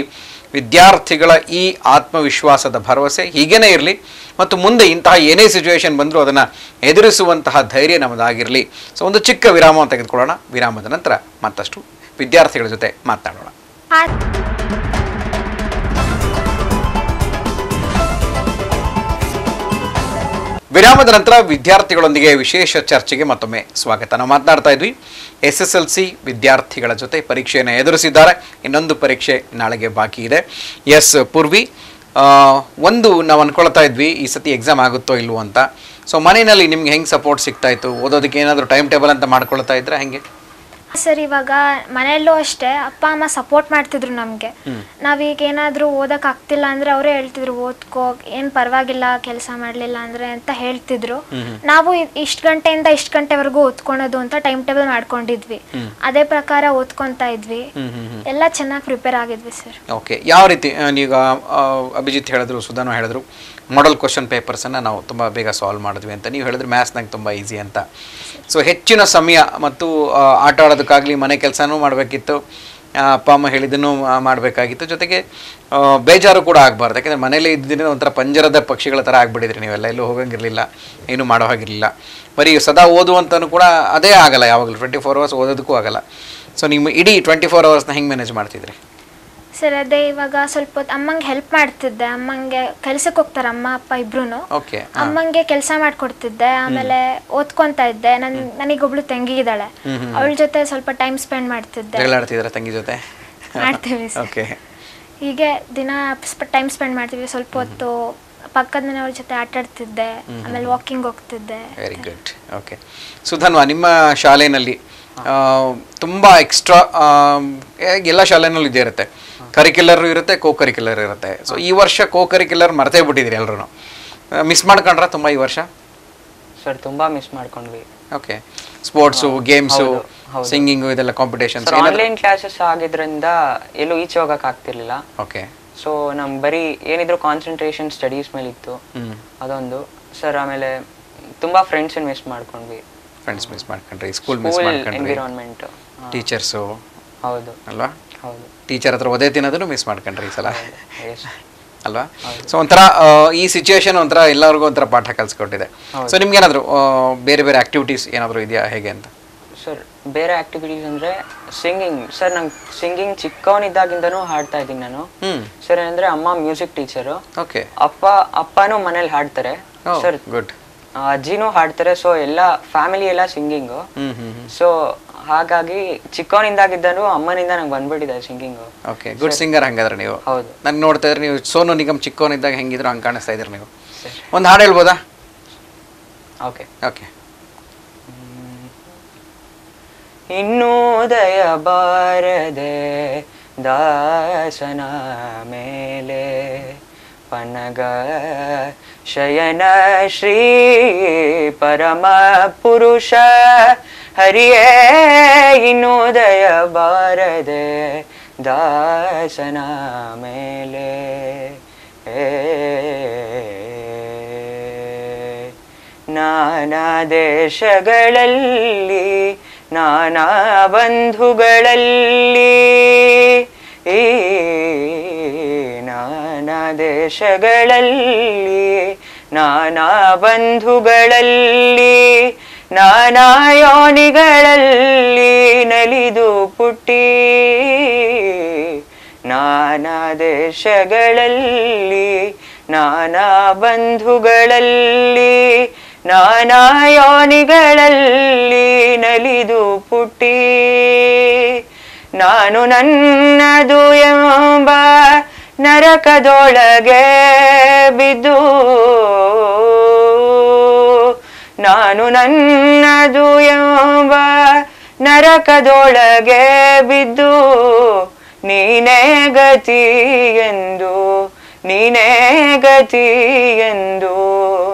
Speaker 1: ವಿದ್ಯಾರ್ಥಿಗಳ ಈ ಆತ್ಮವಿಶ್ವಾಸದ ಭರವಸೆ ಹೀಗೇನೇ ಇರಲಿ ಮತ್ತು ಮುಂದೆ ಇಂತಹ ಏನೇ ಸಿಚುವೇಶನ್ ಬಂದರೂ ಅದನ್ನು ಎದುರಿಸುವಂತಹ ಧೈರ್ಯ ನಮ್ಮದಾಗಿರಲಿ ಸೊ ಒಂದು ಚಿಕ್ಕ ವಿರಾಮವನ್ನು ತೆಗೆದುಕೊಳ್ಳೋಣ. ವಿರಾಮದ ನಂತರ ಮತ್ತಷ್ಟು ವಿದ್ಯಾರ್ಥಿಗಳ ಜೊತೆ ಮಾತನಾಡೋಣ ವಿರಾಮದ ನಂತರ ವಿದ್ಯಾರ್ಥಿಗಳೊಂದಿಗೆ ವಿಶೇಷ ಚರ್ಚೆಗೆ ಮತ್ತೊಮ್ಮೆ ಸ್ವಾಗತ. ನಾವು ಮಾತನಾಡ್ತಾ ಇದ್ವಿ ಎಸ್ ಎಸ್ ಎಲ್ ಸಿ ವಿದ್ಯಾರ್ಥಿಗಳ ಜೊತೆ ಪರೀಕ್ಷೆಯನ್ನು ಎದುರಿಸಿದ್ದಾರೆ. ಇನ್ನೊಂದು ಪರೀಕ್ಷೆ ನಾಳೆಗೆ ಬಾಕಿ ಇದೆ. ಎಸ್ ಪೂರ್ವಿ ಒಂದು ನಾವು ಅಂದ್ಕೊಳ್ತಾ ಇದ್ವಿ, ಈ ಸತಿ ಎಕ್ಸಾಮ್ ಆಗುತ್ತೋ ಇಲ್ವೋ ಅಂತ. ಸೊ ಮನೆಯಲ್ಲಿ ನಿಮ್ಗೆ ಹೆಂಗೆ ಸಪೋರ್ಟ್ ಸಿಗ್ತಾ ಇತ್ತು? ಓದೋದಕ್ಕೆ ಏನಾದರೂ ಟೈಮ್ ಟೇಬಲ್ ಅಂತ ಮಾಡ್ಕೊಳ್ತಾ ಇದ್ರೆ ಹೆಂಗೆ?
Speaker 2: ಸರ್ ಇವಾಗ ಮನೆಯಲ್ಲೂ ಅಷ್ಟೇ ಅಪ್ಪ ಅಮ್ಮ ಸಪೋರ್ಟ್ ಮಾಡ್ತಿದ್ರು ನಮಗೆ. ನಾವೀಗ ಏನಾದರೂ ಓದಕ್ಕೆ ಆಗ್ತಿಲ್ಲ ಅಂದ್ರೆ ಅವರೇ ಹೇಳ್ತಿದ್ರು ಓದ್ಕೋ ಏನ್ ಪರವಾಗಿಲ್ಲ ಕೆಲಸ ಮಾಡಲಿಲ್ಲ ಅಂದ್ರೆ ಅಂತ ಹೇಳ್ತಿದ್ರು. ನಾವು ಇಷ್ಟು ಗಂಟೆಯಿಂದ ಇಷ್ಟು ಗಂಟೆವರೆಗೂ ಓದ್ಕೊಳೋದು ಅಂತ ಟೈಮ್ ಟೇಬಲ್ ಮಾಡ್ಕೊಂಡಿದ್ವಿ. ಅದೇ ಪ್ರಕಾರ ಓದ್ಕೊತಾ ಇದ್ವಿ. ಎಲ್ಲ ಚೆನ್ನಾಗಿ ಪ್ರಿಪೇರ್ ಆಗಿದ್ವಿ ಸರ್.
Speaker 1: ಓಕೆ. ಯಾವ ರೀತಿ ಈಗ ಅಭಿಜಿತ್ ಹೇಳಿದ್ರು ಸುಧಾನು ಹೇಳಿದ್ರು ಮಾಡಲ್ ಕ್ವಶನ್ ಪೇಪರ್ಸನ್ನು ನಾವು ತುಂಬ ಬೇಗ ಸಾಲ್ವ್ ಮಾಡಿದ್ವಿ ಅಂತ. ನೀವು ಹೇಳಿದ್ರೆ ಮ್ಯಾಥ್ಸ್ ನಂಗೆ ತುಂಬ ಈಸಿ ಅಂತ. ಸೊ ಹೆಚ್ಚಿನ ಸಮಯ ಮತ್ತು ಆಟ ಆಡೋದಕ್ಕಾಗಲಿ ಮನೆ ಕೆಲಸನೂ ಮಾಡಬೇಕಿತ್ತು. ಅಪ್ಪ, ಅಮ್ಮ ಹೇಳಿದ್ದನ್ನು ಮಾಡಬೇಕಾಗಿತ್ತು. ಜೊತೆಗೆ ಬೇಜಾರು ಕೂಡ ಆಗಬಾರ್ದು. ಯಾಕೆಂದರೆ ಮನೇಲಿ ಇದ್ದಿದ್ದರಿಂದ ಒಂಥರ ಪಂಜರದ ಪಕ್ಷಿಗಳ ಥರ ಆಗಿಬಿಟ್ಟಿದ್ರಿ ನೀವೆಲ್ಲ. ಎಲ್ಲೂ ಹೋಗಂಗಿರಲಿಲ್ಲ, ಏನೂ ಮಾಡೋ ಹಾಗಿರಲಿಲ್ಲ. ಬರೀ ಸದಾ ಓದುವಂತನೂ ಕೂಡ ಅದೇ ಆಗಲ್ಲ ಯಾವಾಗಲೂ. ಟ್ವೆಂಟಿ ಫೋರ್ ಅವರ್ಸ್ ಓದೋದಕ್ಕೂ ಆಗಲ್ಲ. ಸೊ ನಿಮ್ಮ ಇಡೀ ಟ್ವೆಂಟಿ ಫೋರ್ ಅವರ್ಸ್ನ ಹೆಂಗೆ ಮ್ಯಾನೇಜ್ ಮಾಡ್ತಿದ್ರಿ?
Speaker 2: ಸರ್ ಅದೇ ಇವಾಗ ಸ್ವಲ್ಪ ಹೊತ್ತು ಅಮ್ಮಂಗೆ ಹೆಲ್ಪ್ ಮಾಡ್ತಿದ್ದೆ. ಅಮ್ಮಂಗೆ ಕೆಲ್ಸಕ್ಕೆ ಹೋಗ್ತಾರೆ ಅಮ್ಮ ಅಪ್ಪ ಇಬ್ರು
Speaker 1: ಓಕೆ
Speaker 2: ಅಮ್ಮಂಗೆ ಕೆಲಸ ಮಾಡ್ಕೊಡ್ತಿದ್ದೆ. ಆಮೇಲೆ ಓದ್ಕೊಂತಾ ಇದ್ದೆ. ನನ್ ಒಬ್ಳು ತಂಗಿ ಇದ್ದಾಳೆ. ಅವಳ ಜೊತೆ ಸ್ವಲ್ಪ ಟೈಮ್ ಸ್ಪೆಂಡ್ ಮಾಡ್ತಿದ್ದೆ.
Speaker 1: ಜಗಳ ತಂಗಿ ಜೊತೆ?
Speaker 2: ಮಾಡ್ತೀವಿ ಸರ್.
Speaker 1: ಓಕೆ
Speaker 2: ಹೀಗೆ ದಿನ ಟೈಮ್ ಸ್ಪೆಂಡ್ ಮಾಡ್ತೀವಿ ಸ್ವಲ್ಪ ಹೊತ್ತು ಪಕ್ಕದ ಮನೆಯವ್ರ ಜೊತೆ ಆಟ ಆಡ್ತಿದ್ದೆ. ಆಮೇಲೆ ವಾಕಿಂಗ್ ಹೋಗ್ತಿದ್ದೆ.
Speaker 1: ವೆರಿ ಗುಡ್ ಓಕೆ ಸುಧನ್ವಾ ನಿಮ್ಮ ಶಾಲೆಯಲ್ಲಿ ತುಂಬ ತುಂಬಾ ಎಕ್ಸ್ಟ್ರಾ ಎಲ್ಲ ಶಾಲೆನಲ್ಲೂ ಇದೇ ಇರುತ್ತೆ. ಕರಿಕ್ಯುಲರ್ ಇರುತ್ತೆ ಕೋ ಕರಿಕ್ಯುಲರ್ ಇರುತ್ತೆ. ಸೊ ಈ ವರ್ಷ ಕೋ ಕರಿಕ್ಯುಲರ್ ಮರ್ತೇ ಬಿಟ್ಟಿದ್ದೀರಿ ಎಲ್ಲರೂ ಮಿಸ್ ಮಾಡ್ಕೊಂಡ್ರ ತುಂಬ ಈ ವರ್ಷ?
Speaker 3: ಸರ್ ತುಂಬಾ ಮಿಸ್ ಮಾಡ್ಕೊಂಡ್ವಿ.
Speaker 1: Okay sports games. ಸಿಂಗಿಂಗು ಇದೆಲ್ಲ
Speaker 3: ಕಾಂಪಿಟೇಷನ್ ಆನ್ಲೈನ್ ಕ್ಲಾಸಸ್ ಆಗಿದ್ರಿಂದ ಎಲ್ಲೂ ಈಚೆ ಹೋಗಕ್ ಆಗ್ತಿರ್ಲಿಲ್ಲ.
Speaker 1: ಓಕೆ
Speaker 3: ಸೊ ನಮ್ ಬರೀ ಏನಿದ್ರು ಕಾನ್ಸಂಟ್ರೇಷನ್ ಸ್ಟಡೀಸ್ ಮೇಲೆ ಇತ್ತು ಅದೊಂದು. ಸರ್ ಆಮೇಲೆ ತುಂಬಾ ಫ್ರೆಂಡ್ಸ್ ಮಿಸ್ ಮಾಡ್ಕೊಂಡ್ವಿ.
Speaker 1: ಫ್ರೆಂಡ್ಸ್ ಮಿಸ್ ಮಾಡ್ಕೊಂಡ್ರಿ ಸ್ಕೂಲ್ ಮಿಸ್ ಮಾಡ್ಕೊಂಡ್ರಿ.
Speaker 3: ಎನ್ವಿರಾನ್ಮೆಂಟ್
Speaker 1: ಟೀಚರ್ಸು
Speaker 3: ಹೌದು.
Speaker 1: ಅಲ್ವಾ? ಟೀಚರ್ ಹತ್ರ ಒದೇ ತಿನ್ನೋದನ್ನು ಮಿಸ್ ಮಾಡ್ಕೊಂಡ್ರಿ ಈ ಸಲ. ಅಲ್ವಾ? ಸೊ ಒಂಥರ ಈ ಸಿಚುಯೇಷನ್ ಒಂಥರ ಎಲ್ಲರಿಗೂ ಒಂಥರ ಪಾಠ ಕಲಿಸ್ಕೊಟ್ಟಿದೆ. ಸೊ ನಿಮ್ಗೆ ಏನಾದ್ರು ಬೇರೆ ಬೇರೆ ಆಕ್ಟಿವಿಟೀಸ್ ಏನಾದರೂ ಇದೆಯಾ ಹೇಗೆ ಅಂತ?
Speaker 3: ಸರ್ ಬೇರೆ ಆಕ್ಟಿವಿಟೀಸ್ ಅಂದ್ರೆ ಸಿಂಗಿಂಗ್ ಸರ್ ನಂಗೆ ಸಿಂಗಿಂಗ್ ಚಿಕ್ಕವನಿದ್ದಾಗಿಂದನೂ ಹಾಡ್ತಾ ಇದ್ದೀನಿ ನಾನು. ಸರ್ ಏನಂದ್ರೆ ಅಮ್ಮ ಮ್ಯೂಸಿಕ್ ಟೀಚರು
Speaker 1: ಓಕೆ
Speaker 3: ಅಪ್ಪ ಅಪ್ಪನೂ ಮನೇಲಿ ಹಾಡ್ತಾರೆ. ಸರ್
Speaker 1: ಗುಡ್
Speaker 3: ಅಜ್ಜಿನೂ ಹಾಡ್ತಾರೆ. ಸೊ ಎಲ್ಲ ಫ್ಯಾಮಿಲಿ ಎಲ್ಲ ಸಿಂಗಿಂಗು
Speaker 1: ಹ್ಮ್ ಹ್ಮ್ ಹ್ಮ್.
Speaker 3: ಸೊ ಹಾಗಾಗಿ ಚಿಕ್ಕವನಿಂದಾಗಿದ್ದರೂ ಅಮ್ಮನಿಂದ ನಂಗೆ ಬಂದ್ಬಿಟ್ಟಿದೆ ಸಿಂಗಿಂಗ್.
Speaker 1: ಓಕೆ ಗುಡ್ ಸಿಂಗರ್ ಹಂಗಾದ್ರೆ ನೀವು.
Speaker 3: ಹೌದು.
Speaker 1: ನಾನು ನೋಡ್ತಾ ಇದ್ರೆ ನೀವು ಸೋನು ನಿಗಮ್ ಚಿಕ್ಕವನಿದ್ದಾಗ ಹೆಂಗಿದ್ರು ಹಂಗೆ ಕಾಣಿಸ್ತಾ ಇದ್ರಿ ನೀವು. ಒಂದು ಹಾಡು ಹೇಳ್ಬೋದಾ?
Speaker 3: ಓಕೆ
Speaker 1: ಓಕೆ
Speaker 3: ಇನ್ನೋದಯ ಬಾರದೆ ದಾಸನ ಮೇಲೆ ಪನಗ ಶಯನ ಶ್ರೀ ಪರಮ ಪುರುಷ ಹರಿಯೇ ಇನ್ನೋದಯ ಬಾರದೆ ದಾಸನ ಮೇಲೆ. ನಾನಾ ದೇಶಗಳಲ್ಲಿ ನಾನಾ ಬಂಧುಗಳಲ್ಲಿ ಈ ನಾನಾ ದೇಶಗಳಲ್ಲಿ ನಾನಾ ಬಂಧುಗಳಲ್ಲಿ ನಾನಾ ಯೋನಿಗಳಲ್ಲಿ ನಲಿದು ಪುಟ್ಟಿ. ನಾನಾ ದೇಶಗಳಲ್ಲಿ, ನಾನಾ ಬಂಧುಗಳಲ್ಲಿ ನಾನಾ ಯೋನಿಗಳಲ್ಲಿ ನಲಿದು ಪುಟ್ಟಿ. ನಾನು ನನ್ನದು ಎಂಬ ನರಕದೊಳಗೆ ಬಿದ್ದು. ನಾನು ನನ್ನದು ಎಂಬ ನರಕದೊಳಗೆ ಬಿದ್ದು, ನೀನೇ ಗತಿ ಎಂದು, ನೀನೇ ಗತಿ ಎಂದು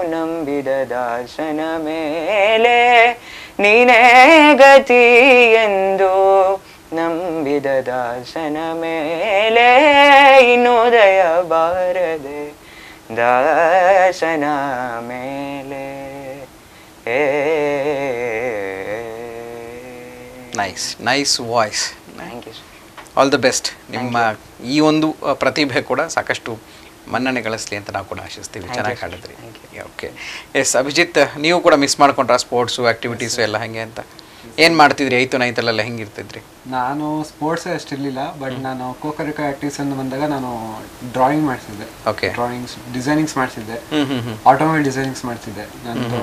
Speaker 3: ನಂಬಿದ ದಾಸನ ಮೇಲೆ, ನೀನೇ ಗತಿ ಎಂದು ನಂಬಿದ ದಾಸನ ಮೇಲೆ ಇನ್ನೋದಯ ಬಾರದೆ ದಾಸನ ಮೇಲೆ.
Speaker 1: Nice nice voice
Speaker 3: thank you
Speaker 1: all the best ನಿಮ್ಮ ಈ ಒಂದು ಪ್ರತಿಭೆ ಕೂಡ ಸಾಕಷ್ಟು ಮನ್ನಣೆ ಗಳಿಸ್ಲಿ ಅಂತ ನಾವು ಕೂಡ ಆಶಿಸ್ತೀವಿ. ಚೆನ್ನಾಗಿ ಹಾಡಿದ್ರಿ. ಓಕೆ ಎಸ್ ಅಭಿಜಿತ್ ನೀವು ಕೂಡ ಮಿಸ್ ಮಾಡ್ಕೊಂಡ್ರ ಸ್ಪೋರ್ಟ್ಸು ಆಕ್ಟಿವಿಟೀಸು ಎಲ್ಲ ಹಾಗೆ ಅಂತ? ಏನು ಮಾಡ್ತಿದ್ರಿ ಐತು ನೈತಲ್ಲೆಲ್ಲ ಹೆಂಗಿರ್ತಿದ್ರಿ?
Speaker 4: ನಾನು ಸ್ಪೋರ್ಟ್ಸ್ ಅಷ್ಟಿರ್ಲಿಲ್ಲ ಬಟ್ ನಾನು ಕೋಕರಿಕ ಆಕ್ಟಿವ್ಸ್ ಅಂತ ಬಂದಾಗ ನಾನು ಡ್ರಾಯಿಂಗ್ ಮಾಡ್ತಿದ್ದೆ.
Speaker 1: ಓಕೆ
Speaker 4: ಡ್ರಾಯಿಂಗ್ಸ್ ಡಿಸೈನಿಂಗ್ಸ್ ಮಾಡ್ತಿದ್ದೆ. ಆಟೋಮೊಬೈಲ್ ಡಿಸೈನಿಂಗ್ಸ್ ಮಾಡ್ತಿದ್ದೆ. ನಂದು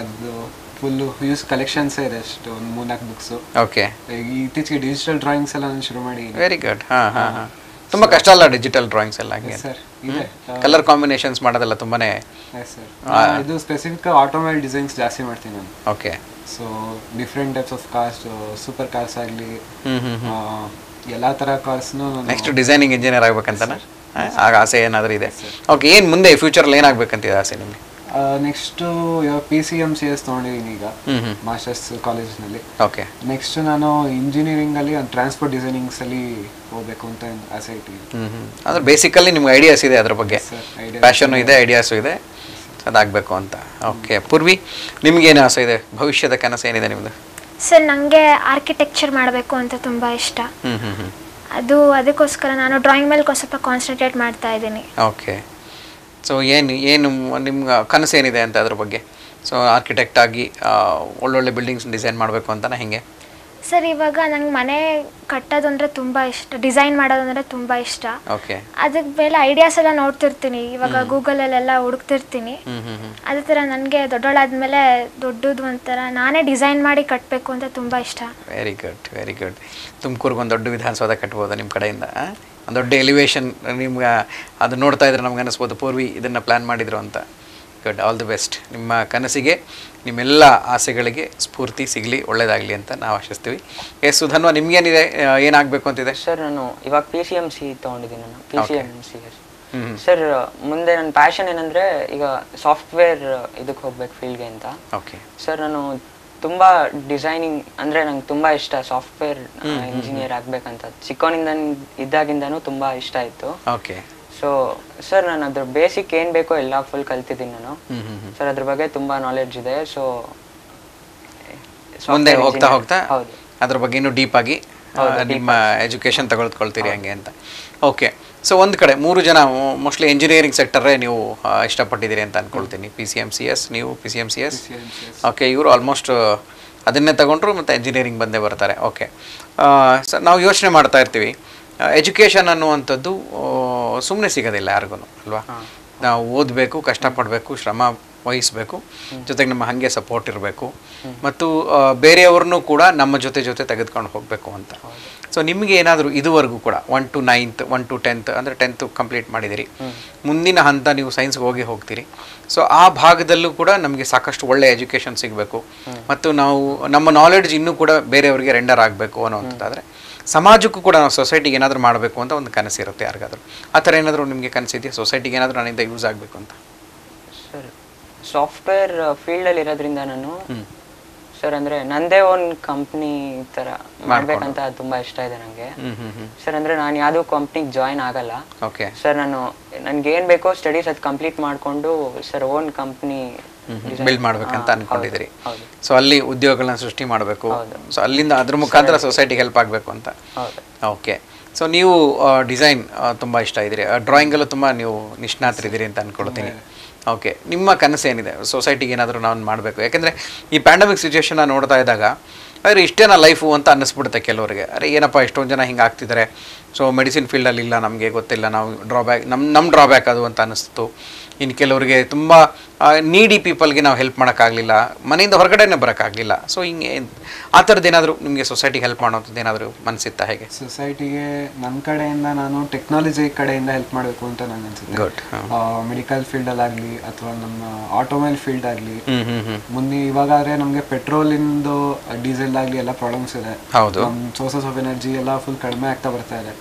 Speaker 4: ಅದು ಫುಲ್ಲು ಯೂಸ್ ಕಲೆಕ್ಷನ್ಸ್ ಇದೆ ಅಷ್ಟು ಒಂದು ಮೂರ್ನಾಲ್ಕು ಬುಕ್ಸು
Speaker 1: ಓಕೆ
Speaker 4: ಇತ್ತೀಚೆಗೆ ಡಿಜಿಟಲ್ ಡ್ರಾಯಿಂಗ್ಸ್ ಎಲ್ಲ ನಾನು ಶುರು ಮಾಡಿ
Speaker 1: ವೆರಿ ಗುಡ್ ಹಾಂ ಹಾಂ ಹಾಂ. ತುಂಬ ಕಷ್ಟ ಅಲ್ಲ ಡಿಜಿಟಲ್ ಡ್ರಾಯಿಂಗ್ಸ್ ಎಲ್ಲ ಹಂಗೆ?
Speaker 4: ಸರ್ ಇದೆ.
Speaker 1: ಕಲರ್ ಕಾಂಬಿನೇಷನ್ಸ್ ಮಾಡೋದೆಲ್ಲ ತುಂಬಾನೇ
Speaker 4: ಎಸ್ ಸರ್ ಇದು ಸ್ಪೆಸಿಫಿಕ್ ಆಟೋಮೊಬೈಲ್ ಡಿಸೈನ್ಸ್ ಜಾಸ್ತಿ ಮಾಡ್ತೀನಿ ನಾನು.
Speaker 1: Okay
Speaker 4: so different types of cars super cars ಆಗಲಿ ಎಲ್ಲ ಥರ ಕಾರ್ಸ್ನು
Speaker 1: ನೆಕ್ಸ್ಟ್ ಡಿಸೈನಿಂಗ್ ಇಂಜಿನಿಯರ್ ಆಗ್ಬೇಕಂತನ? ಆಗ ಆಸೆ ಏನಾದರೂ ಇದೆ? ಓಕೆ ಏನು ಮುಂದೆ ಫ್ಯೂಚರಲ್ಲಿ ಏನಾಗಬೇಕಂತಿದೆ ಆಸೆ ನಿಮಗೆ?
Speaker 4: ನೆಕ್ಸ್ಟು ಇವಾಗ P C M C S ತೊಗೊಂಡಿದ್ದೀನಿ ಈಗ. ಮಾಸ್ಟರ್ಸ್ ಕಾಲೇಜ್ನಲ್ಲಿ
Speaker 1: ಓಕೆ
Speaker 4: ನೆಕ್ಸ್ಟ್ ನಾನು ಇಂಜಿನಿಯರಿಂಗಲ್ಲಿ ಟ್ರಾನ್ಸ್ಪೋರ್ಟ್ ಡಿಸೈನಿಂಗ್ಸಲ್ಲಿ ಹೋಗ್ಬೇಕು ಅಂತ ಆಸೆ ಇಟ್ಟಿದ್ದೀನಿ.
Speaker 1: ಹ್ಞೂ ಹ್ಞೂ ಅಂದ್ರೆ ಬೇಸಿಕಲಿ ನಿಮ್ಗೆ ಐಡಿಯಾಸ್ ಇದೆ ಅದ್ರ ಬಗ್ಗೆ. ಪ್ಯಾಷನ್ನು ಇದೆ. ಐಡಿಯಾಸು ಇದೆ. ಅದಾಗಬೇಕು ಅಂತ. ಓಕೆ ಪೂರ್ವಿ ನಿಮ್ಗೇನು ಆಸೆ ಇದೆ? ಭವಿಷ್ಯದ ಕನಸು ಏನಿದೆ ನಿಮ್ಮದು
Speaker 2: ಸರ್ ನನಗೆ ಆರ್ಕಿಟೆಕ್ಚರ್ ಮಾಡಬೇಕು ಅಂತ ತುಂಬ ಇಷ್ಟ. ಅದು ಅದಕ್ಕೋಸ್ಕರ ನಾನು ಡ್ರಾಯಿಂಗ್ ಮೇಲೆ ಸ್ವಲ್ಪ ಕಾನ್ಸಂಟ್ರೇಟ್ ಮಾಡ್ತಾ ಇದ್ದೀನಿ.
Speaker 1: ಓಕೆ ಸೊ ಏನು ಏನು ನಿಮ್ಗೆ ಕನಸು ಏನಿದೆ ಅಂತ ಅದ್ರ ಬಗ್ಗೆ? ಸೊ ಆರ್ಕಿಟೆಕ್ಟ್ ಆಗಿ ಒಳ್ಳೊಳ್ಳೆ ಬಿಲ್ಡಿಂಗ್ಸ್ ಡಿಸೈನ್ ಮಾಡಬೇಕು ಅಂತನಾ ಹೆಂಗೆ?
Speaker 2: ಸರ್ ಇವಾಗ ನಂಗೆ ಮನೆ ಕಟ್ಟೋದಂದ್ರೆ ತುಂಬ ಇಷ್ಟ. ಡಿಸೈನ್ ಮಾಡೋದಂದ್ರೆ ತುಂಬ ಇಷ್ಟ.
Speaker 1: ಓಕೆ.
Speaker 2: ಅದಕ್ಕೆ ಮೇಲೆ ಐಡಿಯಾಸ್ ಎಲ್ಲ ನೋಡ್ತಿರ್ತೀನಿ. ಇವಾಗ ಗೂಗಲಲ್ಲೆಲ್ಲ ಹುಡುಕ್ತಿರ್ತೀನಿ. ಅದೇ ಥರ ನನಗೆ ದೊಡ್ಡವಳಾದ್ಮೇಲೆ ದೊಡ್ಡದು ಒಂಥರ ನಾನೇ ಡಿಸೈನ್ ಮಾಡಿ ಕಟ್ಟಬೇಕು ಅಂತ ತುಂಬ ಇಷ್ಟ.
Speaker 1: ವೆರಿ ಗುಡ್ ವೆರಿ ಗುಡ್ ತುಮಕೂರ್ಗೆ ಒಂದು ದೊಡ್ಡ ವಿಧಾನಸೌಧ ಕಟ್ಬೋದು ನಿಮ್ಮ ಕಡೆಯಿಂದ ಒಂದು ದೊಡ್ಡ ಎಲಿವೇಶನ್ ನಿಮ್ಗೆ ಅದು ನೋಡ್ತಾ ಇದ್ರೆ ನಮ್ಗೆ ಅನಿಸ್ಬೋದು ಪೂರ್ವಿ ಇದನ್ನು ಪ್ಲ್ಯಾನ್ ಮಾಡಿದ್ರು ಅಂತ. ಗುಡ್ ಆಲ್ ದಿ ಬೆಸ್ಟ್ ನಿಮ್ಮ ಕನಸಿಗೆ ನಿಮ್ಮೆಲ್ಲ ಆಸೆಗಳಿಗೆ ಸ್ಫೂರ್ತಿ ಸಿಗಲಿ ಒಳ್ಳೇದಾಗಲಿ ಅಂತ ನಾವು ಆಶಿಸ್ತೀವಿ. ಎಸ್ ಸುಧನ್ವ ನಿಮ್ಗೇನಿದೆ ಏನಾಗಬೇಕು ಅಂತಿದೆ?
Speaker 3: ಸರ್ ನಾನು ಇವಾಗ ಪಿ ಸಿ ಎಂ ಸಿ ತೊಗೊಂಡಿದ್ದೀನಿ ನಾನು P C M C sir ಮುಂದೆ ನನ್ನ ಪ್ಯಾಷನ್ ಏನಂದ್ರೆ ಈಗ ಸಾಫ್ಟ್ವೇರ್ ಇದಕ್ಕೆ ಹೋಗ್ಬೇಕು ಫೀಲ್ಡ್ಗೆ ಅಂತ.
Speaker 1: ಓಕೆ
Speaker 3: ಸರ್ ನಾನು ತುಂಬಾ ಡಿಸೈನಿಂಗ್ ಅಂದ್ರೆ ನಂಗೆ ತುಂಬಾ ಇಷ್ಟ ಸಾಫ್ಟ್ವೇರ್ ಇಂಜಿನಿಯರ್ ಆಗ್ಬೇಕಂತ. ಚಿಕ್ಕವನಿಂದ ಇದ್ದಾಗಿಂದನೂ ತುಂಬಾ ಇಷ್ಟ ಇತ್ತು.
Speaker 1: ಓಕೆ
Speaker 3: ಸೊ ಸರ್ ನಾನು ಅದ್ರ ಬೇಸಿಕ್ ಏನ್ ಬೇಕೋ ಎಲ್ಲ ಫುಲ್ ಕಲ್ತಿದ್ದೀನಿ ನಾನು. ಸರ್ ಅದ್ರ ಬಗ್ಗೆ ತುಂಬಾ ನಾಲೆಡ್ಜ್ ಇದೆ. ಸೊ
Speaker 1: ಮುಂದೆ ಹೋಗ್ತಾ ಹೋಗ್ತಾ ಅದ್ರ ಬಗ್ಗೆ ಇನ್ನೂ ಡೀಪ್ ಆಗಿ ನಿಮ್ಮ ಎಜುಕೇಶನ್ ತಗೊಳ್ಕೊಳ್ತೀರಿ ಹಂಗೆ ಅಂತ. ಓಕೆ ಸೊ ಒಂದು ಕಡೆ ಮೂರು ಜನ ಮೋಸ್ಟ್ಲಿ ಇಂಜಿನಿಯರಿಂಗ್ ಸೆಕ್ಟರೇ ನೀವು ಇಷ್ಟಪಟ್ಟಿದ್ದೀರಿ ಅಂತ ಅನ್ಕೊಳ್ತೀನಿ. P C M C S ನೀವು P C M C S okay ಇವರು ಆಲ್ಮೋಸ್ಟ್ ಅದನ್ನೇ ತಗೊಂಡ್ರು ಮತ್ತು ಇಂಜಿನಿಯರಿಂಗ್ ಬಂದೇ ಬರ್ತಾರೆ. ಓಕೆ ಸರ್ ನಾವು ಯೋಚನೆ ಮಾಡ್ತಾ ಇರ್ತೀವಿ. ಎಜುಕೇಷನ್ ಅನ್ನುವಂಥದ್ದು ಸುಮ್ಮನೆ ಸಿಗೋದಿಲ್ಲ ಯಾರಿಗೂ ಅಲ್ವಾ? ನಾವು ಓದಬೇಕು ಕಷ್ಟಪಡಬೇಕು ಶ್ರಮ ವಹಿಸಬೇಕು ಜೊತೆಗೆ ನಮ್ಮ ಹಾಗೆ ಸಪೋರ್ಟ್ ಇರಬೇಕು. ಮತ್ತು ಬೇರೆಯವ್ರನ್ನು ಕೂಡ ನಮ್ಮ ಜೊತೆ ಜೊತೆ ತೆಗೆದುಕೊಂಡು ಹೋಗಬೇಕು ಅಂತ. ಸೊ ನಿಮಗೆ ಏನಾದರೂ ಇದುವರೆಗೂ ಕೂಡ one to ninth one to tenth ಅಂದರೆ ಟೆಂತ್ ಕಂಪ್ಲೀಟ್ ಮಾಡಿದಿರಿ. ಮುಂದಿನ ಹಂತ ನೀವು ಸೈನ್ಸ್ಗೆ ಹೋಗಿ ಹೋಗ್ತೀರಿ. ಸೊ ಆ ಭಾಗದಲ್ಲೂ ಕೂಡ ನಮಗೆ ಸಾಕಷ್ಟು ಒಳ್ಳೆಯ ಎಜುಕೇಷನ್ ಸಿಗಬೇಕು. ಮತ್ತು ನಾವು ನಮ್ಮ ನಾಲೆಡ್ಜ್ ಇನ್ನೂ ಕೂಡ ಬೇರೆಯವರಿಗೆ ರೆಂಡರ್ ಆಗಬೇಕು ಅನ್ನೋವಂಥದ್ದಾದರೆ ಸಮಾಜಕ್ಕೂ ಕೂಡ ನಾವು ಸೊಸೈಟಿಗೆ ಏನಾದರೂ ಮಾಡಬೇಕು ಅಂತ ಒಂದು ಕನಸಿರುತ್ತೆ ಯಾರಿಗಾದರೂ. ಆ ಥರ ಏನಾದರೂ ನಿಮಗೆ ಕನಸಿದೆಯಾ ಸೊಸೈಟಿಗೆ ಏನಾದರೂ ನನ್ನಿಂದ ಯೂಸ್ ಆಗಬೇಕು ಅಂತ.
Speaker 3: ಸರ್ ಸಾಫ್ಟ್ವೇರ್ ಫೀಲ್ಡಲ್ಲಿ ಇರೋದ್ರಿಂದ ನಾನು ಸರ್ ಅಂದ್ರೆ ನಂದೇ ಒಂದು ಕಂಪ್ನಿ ಥರ ಮಾಡ್ಬೇಕಂತ ತುಂಬಾ ಇಷ್ಟ ಇದೆ ನಂಗೆ.
Speaker 1: ಹ್ಞೂ ಹ್ಞೂ ಹ್ಞೂ
Speaker 3: ಸರ್ ಅಂದ್ರೆ ನಾನು ಯಾವುದೋ ಕಂಪ್ನಿಗೆ ಜಾಯಿನ್ ಆಗಲ್ಲ.
Speaker 1: ಓಕೆ
Speaker 3: ಸರ್ ನಾನು ನನ್ಗೆ ಏನ್ ಬೇಕೋ ಸ್ಟಡೀಸ್ ಅದು ಕಂಪ್ಲೀಟ್ ಮಾಡ್ಕೊಂಡು ಸರ್ ಓನ್ ಕಂಪ್ನಿ
Speaker 1: ಬಿಲ್ಡ್ ಮಾಡ್ಬೇಕಂತ ಅಂತ
Speaker 3: ಹೌದು
Speaker 1: ಸೊ ಅಲ್ಲಿ ಉದ್ಯೋಗಗಳನ್ನ ಸೃಷ್ಟಿ ಮಾಡಬೇಕು. ಸೊ ಅಲ್ಲಿಂದ ಅದ್ರ ಮುಖಾಂತರ ಸೊಸೈಟಿಗೆ ಹೆಲ್ಪ್ ಆಗಬೇಕು ಅಂತ. ಓಕೆ ಸೊ ನೀವು ಡಿಸೈನ್ ತುಂಬ ಇಷ್ಟ ಇದ್ದೀರಿ. ಡ್ರಾಯಿಂಗಲ್ಲೂ ತುಂಬ ನೀವು ನಿಷ್ಣಾತರಿದ್ದೀರಿ ಅಂತ ಅಂದ್ಕೊಳ್ತೀನಿ ಓಕೆ ನಿಮ್ಮ ಕನಸು ಏನಿದೆ? ಸೊಸೈಟಿಗೆ ಏನಾದರೂ ನಾನು ಮಾಡಬೇಕು. ಯಾಕೆಂದರೆ ಈ ಪ್ಯಾಂಡಮಿಕ್ ಸಿಚುವೇಶನ್ನ ನೋಡ್ತಾ ಇದ್ದಾಗ ಅರೆ ಇಷ್ಟೇನ ಲೈಫು ಅಂತ ಅನ್ನಿಸ್ಬಿಡುತ್ತೆ ಕೆಲವರಿಗೆ. ಅರೆ ಏನಪ್ಪ ಇಷ್ಟೊಂದು ಜನ ಹಿಂಗೆ ಆಗ್ತಿದ್ದಾರೆ ಸೊ ಮೆಡಿಸಿನ್ ಫೀಲ್ಡಲ್ಲಿ ಇಲ್ಲ ನಮಗೆ ಗೊತ್ತಿಲ್ಲ. ನಾವು ಡ್ರಾಬ್ಯಾಕ್ ನಮ್ಮ ನಮ್ಮ ಡ್ರಾಬ್ಯಾಕ್ ಅದು ಅಂತ ಅನ್ನಿಸ್ತು. ಇನ್ನು ಕೆಲವರಿಗೆ ತುಂಬ ನೀಡಿ ಪೀಪಲ್ಗೆ ನಾವು ಹೆಲ್ಪ್ ಮಾಡೋಕ್ಕಾಗಲಿಲ್ಲ. ಮನೆಯಿಂದ ಹೊರಗಡೆನೇ ಬರೋಕ್ಕಾಗಲಿಲ್ಲ. ಸೊ ಹಿಂಗೆ ಆ ಥರದ್ದು ಏನಾದರೂ ನಿಮಗೆ ಸೊಸೈಟಿಗೆ ಹೆಲ್ಪ್ ಮಾಡೋಂಥದ್ದು ಏನಾದರೂ ಮನಸ್ಸಿತ್ತಾ ಹೇಗೆ?
Speaker 4: ಸೊಸೈಟಿಗೆ ನನ್ನ ಕಡೆಯಿಂದ ನಾನು ಟೆಕ್ನಾಲಜಿ ಕಡೆಯಿಂದ ಹೆಲ್ಪ್ ಮಾಡಬೇಕು ಅಂತ ನನಗೆ ಅನಿಸುತ್ತೆ.
Speaker 1: ಗುಡ್
Speaker 4: ಮೆಡಿಕಲ್ ಫೀಲ್ಡಲ್ಲಾಗಲಿ ಅಥವಾ ನಮ್ಮ ಆಟೋಮೊಬೈಲ್ ಫೀಲ್ಡ್ ಆಗಲಿ. ಮುಂದೆ ಇವಾಗ ಆದರೆ ನಮಗೆ ಪೆಟ್ರೋಲಿಂದು ಡೀಸೆಲ್ ಆಗಲಿ ಎಲ್ಲ ಪ್ರಾಬ್ಲಮ್ಸ್ ಇದೆ.
Speaker 1: ಹೌದು.
Speaker 4: ಸೋರ್ಸಸ್ ಆಫ್ ಎನರ್ಜಿ ಎಲ್ಲ ಫುಲ್ ಕಡಿಮೆ ಆಗ್ತಾ ಬರ್ತಾ ಇದೆ.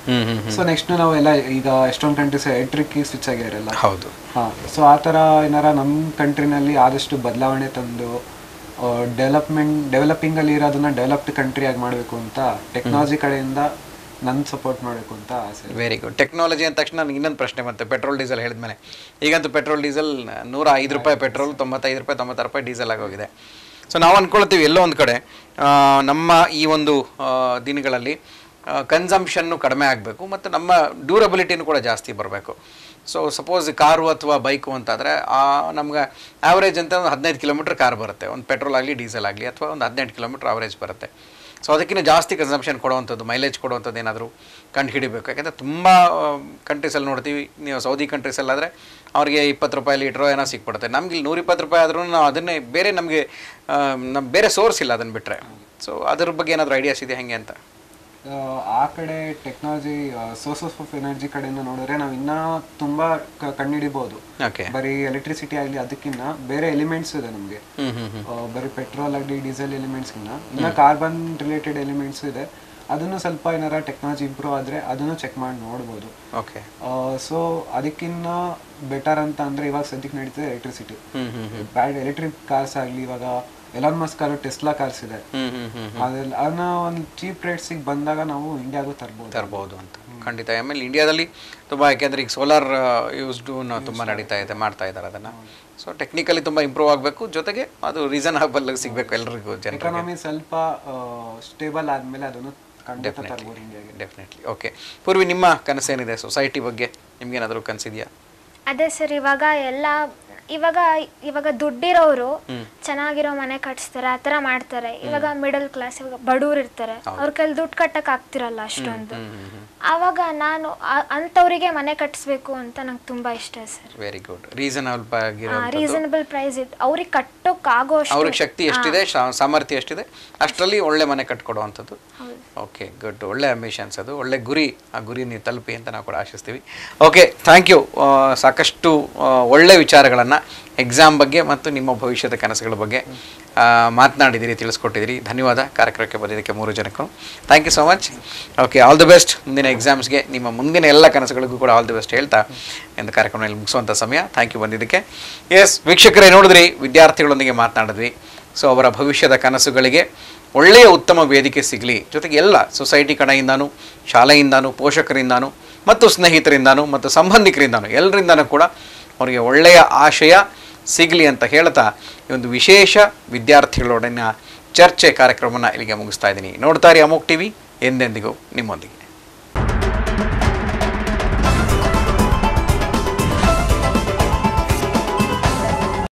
Speaker 4: ಸೊ ನೆಕ್ಸ್ಟ್ ನಾವು ಎಲ್ಲ ಈಗ ಎಷ್ಟೊಂದು ಕಂಟ್ರೀಸ್ ಎಲೆಕ್ಟ್ರಿಕ್ ಸ್ವಿಚ್ ಆಗಿರಲ್ಲ
Speaker 1: ಹೌದು.
Speaker 4: ಹಾ ಸೊ ಆ ಥರ ಏನಾರ ನಮ್ಮ ಕಂಟ್ರಿನಲ್ಲಿ ಆದಷ್ಟು ಬದಲಾವಣೆ ತಂದು ಡೆವಲಪ್ಮೆಂಟ್ ಡೆವಲಪಿಂಗಲ್ಲಿ ಇರೋದನ್ನ ಡೆವಲಪ್ಡ್ ಕಂಟ್ರಿ ಆಗಿ ಮಾಡಬೇಕು ಅಂತ ಟೆಕ್ನಾಲಜಿ ಕಡೆಯಿಂದ ನನ್ನ ಸಪೋರ್ಟ್ ಮಾಡಬೇಕು ಅಂತ ಆಸೆ
Speaker 1: ವೆರಿ ಗುಡ್ ಟೆಕ್ನಾಲಜಿ ಅಂದ ತಕ್ಷಣ ನನಗೆ ಇನ್ನೊಂದು ಪ್ರಶ್ನೆ ಮತ್ತೆ ಪೆಟ್ರೋಲ್ ಡೀಸೆಲ್ ಹೇಳಿದ್ಮೇಲೆ ಈಗಂತೂ ಪೆಟ್ರೋಲ್ ಡೀಸೆಲ್ ನೂರ ಐದು ರೂಪಾಯಿ ಪೆಟ್ರೋಲ್ ತೊಂಬತ್ತೈದು ರೂಪಾಯಿ ತೊಂಬತ್ತಾರು ರೂಪಾಯಿ ಡೀಸೆಲ್ ಆಗೋಗಿದೆ ಸೊ ನಾವು ಅಂದ್ಕೊಳ್ತೀವಿ ಎಲ್ಲೋ ಒಂದು ಕಡೆ ನಮ್ಮ ಈ ಒಂದು ದಿನಗಳಲ್ಲಿ ಕನ್ಸಂಪ್ಷನ್ನು ಕಡಿಮೆ ಆಗಬೇಕು ಮತ್ತು ನಮ್ಮ ಡ್ಯೂರಬಿಲಿಟಿನೂ ಕೂಡ ಜಾಸ್ತಿ ಬರಬೇಕು. ಸೊ ಸಪೋಸ್ ಕಾರು ಅಥವಾ ಬೈಕು ಅಂತಾದರೆ ನಮ್ಗೆ ಆವ್ರೇಜ್ ಅಂತ ಒಂದು ಹದಿನೈದು ಕಿಲೋಮೀಟ್ರ್ ಕಾರ್ ಬರುತ್ತೆ. ಒಂದು ಪೆಟ್ರೋಲ್ ಆಗಲಿ ಡೀಸೆಲ್ ಆಗಲಿ, ಅಥವಾ ಒಂದು ಹದಿನೆಂಟು ಕಿಲೋಮೀಟ್ರ್ ಆವ್ರೇಜ್ ಬರುತ್ತೆ. ಸೊ ಅದಕ್ಕಿಂತ ಜಾಸ್ತಿ ಕನ್ಸಂಪ್ಷನ್ ಕೊಡುವಂಥದ್ದು ಮೈಲೇಜ್ ಕೊಡುವಂಥದ್ದು ಏನಾದರೂ ಕಂಡು ಹಿಡಿಬೇಕು ಯಾಕೆಂದರೆ ತುಂಬ ಕಂಟ್ರೀಸಲ್ಲಿ ನೋಡ್ತೀವಿ. ನೀವು ಸೌದಿ ಕಂಟ್ರೀಸಲ್ಲಾದರೆ ಅವ್ರಿಗೆ ಇಪ್ಪತ್ತು ರೂಪಾಯಿ ಲೀಟ್ರೋ ಏನೋ ಸಿಕ್ಬಿಡುತ್ತೆ. ನಮ್ಗೆ ಇಲ್ಲಿ ನೂರಿಪ್ಪತ್ತು ರೂಪಾಯಿ ಆದ್ರೂ ನಾವು ಅದನ್ನೇ ಬೇರೆ ನಮಗೆ ನಮ್ಮ ಬೇರೆ ಸೋರ್ಸ್ ಇಲ್ಲ ಅದನ್ನು ಬಿಟ್ಟರೆ ಸೊ ಅದ್ರ ಬಗ್ಗೆ ಏನಾದರೂ ಐಡಿಯಾಸ್ ಇದೆ ಹೇಗೆ ಅಂತ?
Speaker 4: ಆ, ಕಡೆ ಟೆಕ್ನಾಲಜಿ ಸೋರ್ಸಸ್ ಆಫ್ ಎನರ್ಜಿ ಕಡೆಯಿಂದ ನೋಡಿದ್ರೆ ನಾವು ಇನ್ನೂ ತುಂಬ ಕಂಡುಹಿಡಿಬೋದು.
Speaker 1: ಓಕೆ
Speaker 4: ಬರೀ ಎಲೆಕ್ಟ್ರಿಸಿಟಿ ಆಗಲಿ ಅದಕ್ಕಿನ್ನ ಬೇರೆ ಎಲಿಮೆಂಟ್ಸ್ ಇದೆ ನಮಗೆ. ಬರೀ ಪೆಟ್ರೋಲ್ ಆಗಲಿ ಡೀಸೆಲ್ ಎಲಿಮೆಂಟ್ಸ್ಗಿನ್ನ ಇನ್ನ ಕಾರ್ಬನ್ ರಿಲೇಟೆಡ್ ಎಲಿಮೆಂಟ್ಸ್ ಇದೆ. ಅದನ್ನು ಸ್ವಲ್ಪ ಏನಾರ ಟೆಕ್ನಾಲಜಿ ಇಂಪ್ರೂವ್ ಆದ್ರೆ ಅದನ್ನು ಚೆಕ್ ಮಾಡಿ ನೋಡ್ಬೋದು.
Speaker 1: ಓಕೆ
Speaker 4: ಸೊ ಅದಕ್ಕಿನ್ನ ಬೆಟರ್ ಅಂತ ಅಂದರೆ ಇವಾಗ ಸದ್ಯಕ್ಕೆ ನಡೀತದೆ ಎಲೆಕ್ಟ್ರಿಸಿಟಿ ಬ್ಯಾಡ್ ಎಲೆಕ್ಟ್ರಿಕ್ ಕಾರ್ಸ್ ಆಗಲಿ ಇವಾಗ ಎಲಾನ್ ಮಸ್ಕ್ ಅವರು ಟೆಸ್ಲಾ ಕಾರ್ಸ್ ಇದೆ.
Speaker 1: ಹ್ಞೂ ಹ್ಞೂ ಹ್ಞೂ
Speaker 4: ಅದೆಲ್ಲ ಅದನ್ನ ಒಂದು ಚೀಪ್ ರೇಟ್ಸಿಗೆ ಬಂದಾಗ ನಾವು ಇಂಡಿಯಾಗೂ ತರ್ಬೋದು.
Speaker 1: ತರ್ಬೋದು ಅಂತ. ಖಂಡಿತ. ಆಮೇಲೆ ಇಂಡಿಯಾದಲ್ಲಿ ತುಂಬ ಯಾಕೆಂದ್ರೆ ಈಗ ಸೋಲಾರ್ ಯೂಸ್ಡು ತುಂಬ ನಡೀತಾ ಇದೆ ಮಾಡ್ತಾ ಇದ್ದಾರೆ ಅದನ್ನು. ಸೊ ಟೆಕ್ನಿಕಲಿ ತುಂಬ ಇಂಪ್ರೂವ್ ಆಗಬೇಕು. ಜೊತೆಗೆ ಅದು ರೀಸನಬಲ್ ಸಿಗಬೇಕು ಎಲ್ಲರಿಗೂ ಎಕನಾಮಿ
Speaker 4: ಎಕಾನಮಿ ಸ್ವಲ್ಪ ಸ್ಟೇಬಲ್ ಆದಮೇಲೆ ಅದನ್ನು
Speaker 1: ಡೆಫಿನೆಟ್ಲಿ ಓಕೆ ಪೂರ್ವಿ ನಿಮ್ಮ ಕನಸೇನಿದೆ ಸೊಸೈಟಿ ಬಗ್ಗೆ? ನಿಮ್ಗೇನಾದರೂ ಕನಸಿದೆಯಾ?
Speaker 2: ಅದೇ ಸರ್ ಇವಾಗ ಎಲ್ಲ ಇವಾಗ ಇವಾಗ ದುಡ್ಡಿರೋರು ಚೆನ್ನಾಗಿರೋ ಮನೆ ಕಟ್ಸ್ತಾರೆ ಆ ಥರ ಮಾಡ್ತಾರೆ. ಇವಾಗ ಮಿಡಲ್ ಕ್ಲಾಸ್ ಇವಾಗ ಬಡವ್ರು ಇರ್ತಾರೆ. ಅವ್ರ ಕೈಲಿ ದುಡ್ಡು ಕಟ್ಟಕ್ ಆಗ್ತಿರಲ್ಲ ಅಷ್ಟೊಂದು. ಅವಾಗ ನಾನು ಅಂತವ್ರಿಗೆ ಅಂಥವ್ರಿಗೆ ಮನೆ ಕಟ್ಸ್ಬೇಕು ಅಂತ ನಂಗೆ ತುಂಬಾ ಇಷ್ಟ sir.
Speaker 1: Very good reasonable
Speaker 2: reasonable price ಇದೆ ಅವ್ರಿಗೆ ಕಟ್ಟೋಕ್ ಆಗೋ
Speaker 1: ಅವ್ರಿಗೆ ಶಕ್ತಿ ಎಷ್ಟಿದೆ ಸಾಮರ್ಥ್ಯ ಎಷ್ಟಿದೆ ಅಷ್ಟರಲ್ಲಿ ಒಳ್ಳೆ ಮನೆ ಕಟ್ಕೊಡುವಂಥದ್ದು ಓಕೆ ಗುಡ್ ಒಳ್ಳೆ ಅಂಬಿಷನ್ಸ್ ಅದು. ಒಳ್ಳೆ ಗುರಿ ಆ ಗುರಿ ನೀವು ತಲುಪಿ ಅಂತ ನಾವು ಕೂಡ ಆಶಿಸ್ತೀವಿ. ಓಕೆ ಥ್ಯಾಂಕ್ ಯು ಸಾಕಷ್ಟು ಒಳ್ಳೆ ವಿಚಾರಗಳನ್ನು ಎಕ್ಸಾಮ್ ಬಗ್ಗೆ ಮತ್ತು ನಿಮ್ಮ ಭವಿಷ್ಯದ ಕನಸುಗಳ ಬಗ್ಗೆ ಮಾತನಾಡಿದಿರಿ ತಿಳಿಸ್ಕೊಟ್ಟಿದ್ದೀರಿ ಧನ್ಯವಾದ. ಕಾರ್ಯಕ್ರಮಕ್ಕೆ ಬಂದಿದ್ದಕ್ಕೆ ಮೂರು ಜನಕ್ಕೂ. Thank you so much okay all the best ಮುಂದಿನ ಎಕ್ಸಾಮ್ಸ್ಗೆ ನಿಮ್ಮ ಮುಂದಿನ ಎಲ್ಲ ಕನಸುಗಳಿಗೂ ಕೂಡ ಆಲ್ ದಿ ಬೆಸ್ಟ್ ಹೇಳ್ತಾ ಎಂದು ಕಾರ್ಯಕ್ರಮದಲ್ಲಿ ಮುಗಿಸುವಂಥ ಸಮಯ. ಥ್ಯಾಂಕ್ ಯು ಬಂದಿದ್ದಕ್ಕೆ. ಎಸ್ ವೀಕ್ಷಕರೇ, ನೋಡಿದ್ರಿ, ವಿದ್ಯಾರ್ಥಿಗಳೊಂದಿಗೆ ಮಾತನಾಡಿದ್ವಿ. ಸೊ ಅವರ ಭವಿಷ್ಯದ ಕನಸುಗಳಿಗೆ ಒಳ್ಳೆಯ ಉತ್ತಮ ವೇದಿಕೆ ಸಿಗಲಿ. ಜೊತೆಗೆ ಎಲ್ಲ ಸೊಸೈಟಿ ಕಡೆಯಿಂದಾನು, ಶಾಲೆಯಿಂದಾನು, ಪೋಷಕರಿಂದಾನು, ಮತ್ತು ಸ್ನೇಹಿತರಿಂದಾನು, ಮತ್ತು ಸಂಬಂಧಿಕರಿಂದಾನು, ಎಲ್ಲರಿಂದಾನು ಕೂಡ ಅವರಿಗೆ ಒಳ್ಳೆಯ ಆಶಯ ಸಿಗಲಿ ಅಂತ ಹೇಳ್ತಾ ಈ ಒಂದು ವಿಶೇಷ ವಿದ್ಯಾರ್ಥಿಗಳೊಡನೆ ಚರ್ಚೆ ಕಾರ್ಯಕ್ರಮವನ್ನು ಇಲ್ಲಿಗೆ ಮುಗಿಸ್ತಾ ಇದ್ದೀನಿ. ನೋಡ್ತಾ ರೀ ಅಮೋಕ್ ಟಿವಿ, ಎಂದೆಂದಿಗೂ ನಿಮ್ಮೊಂದಿಗೆ.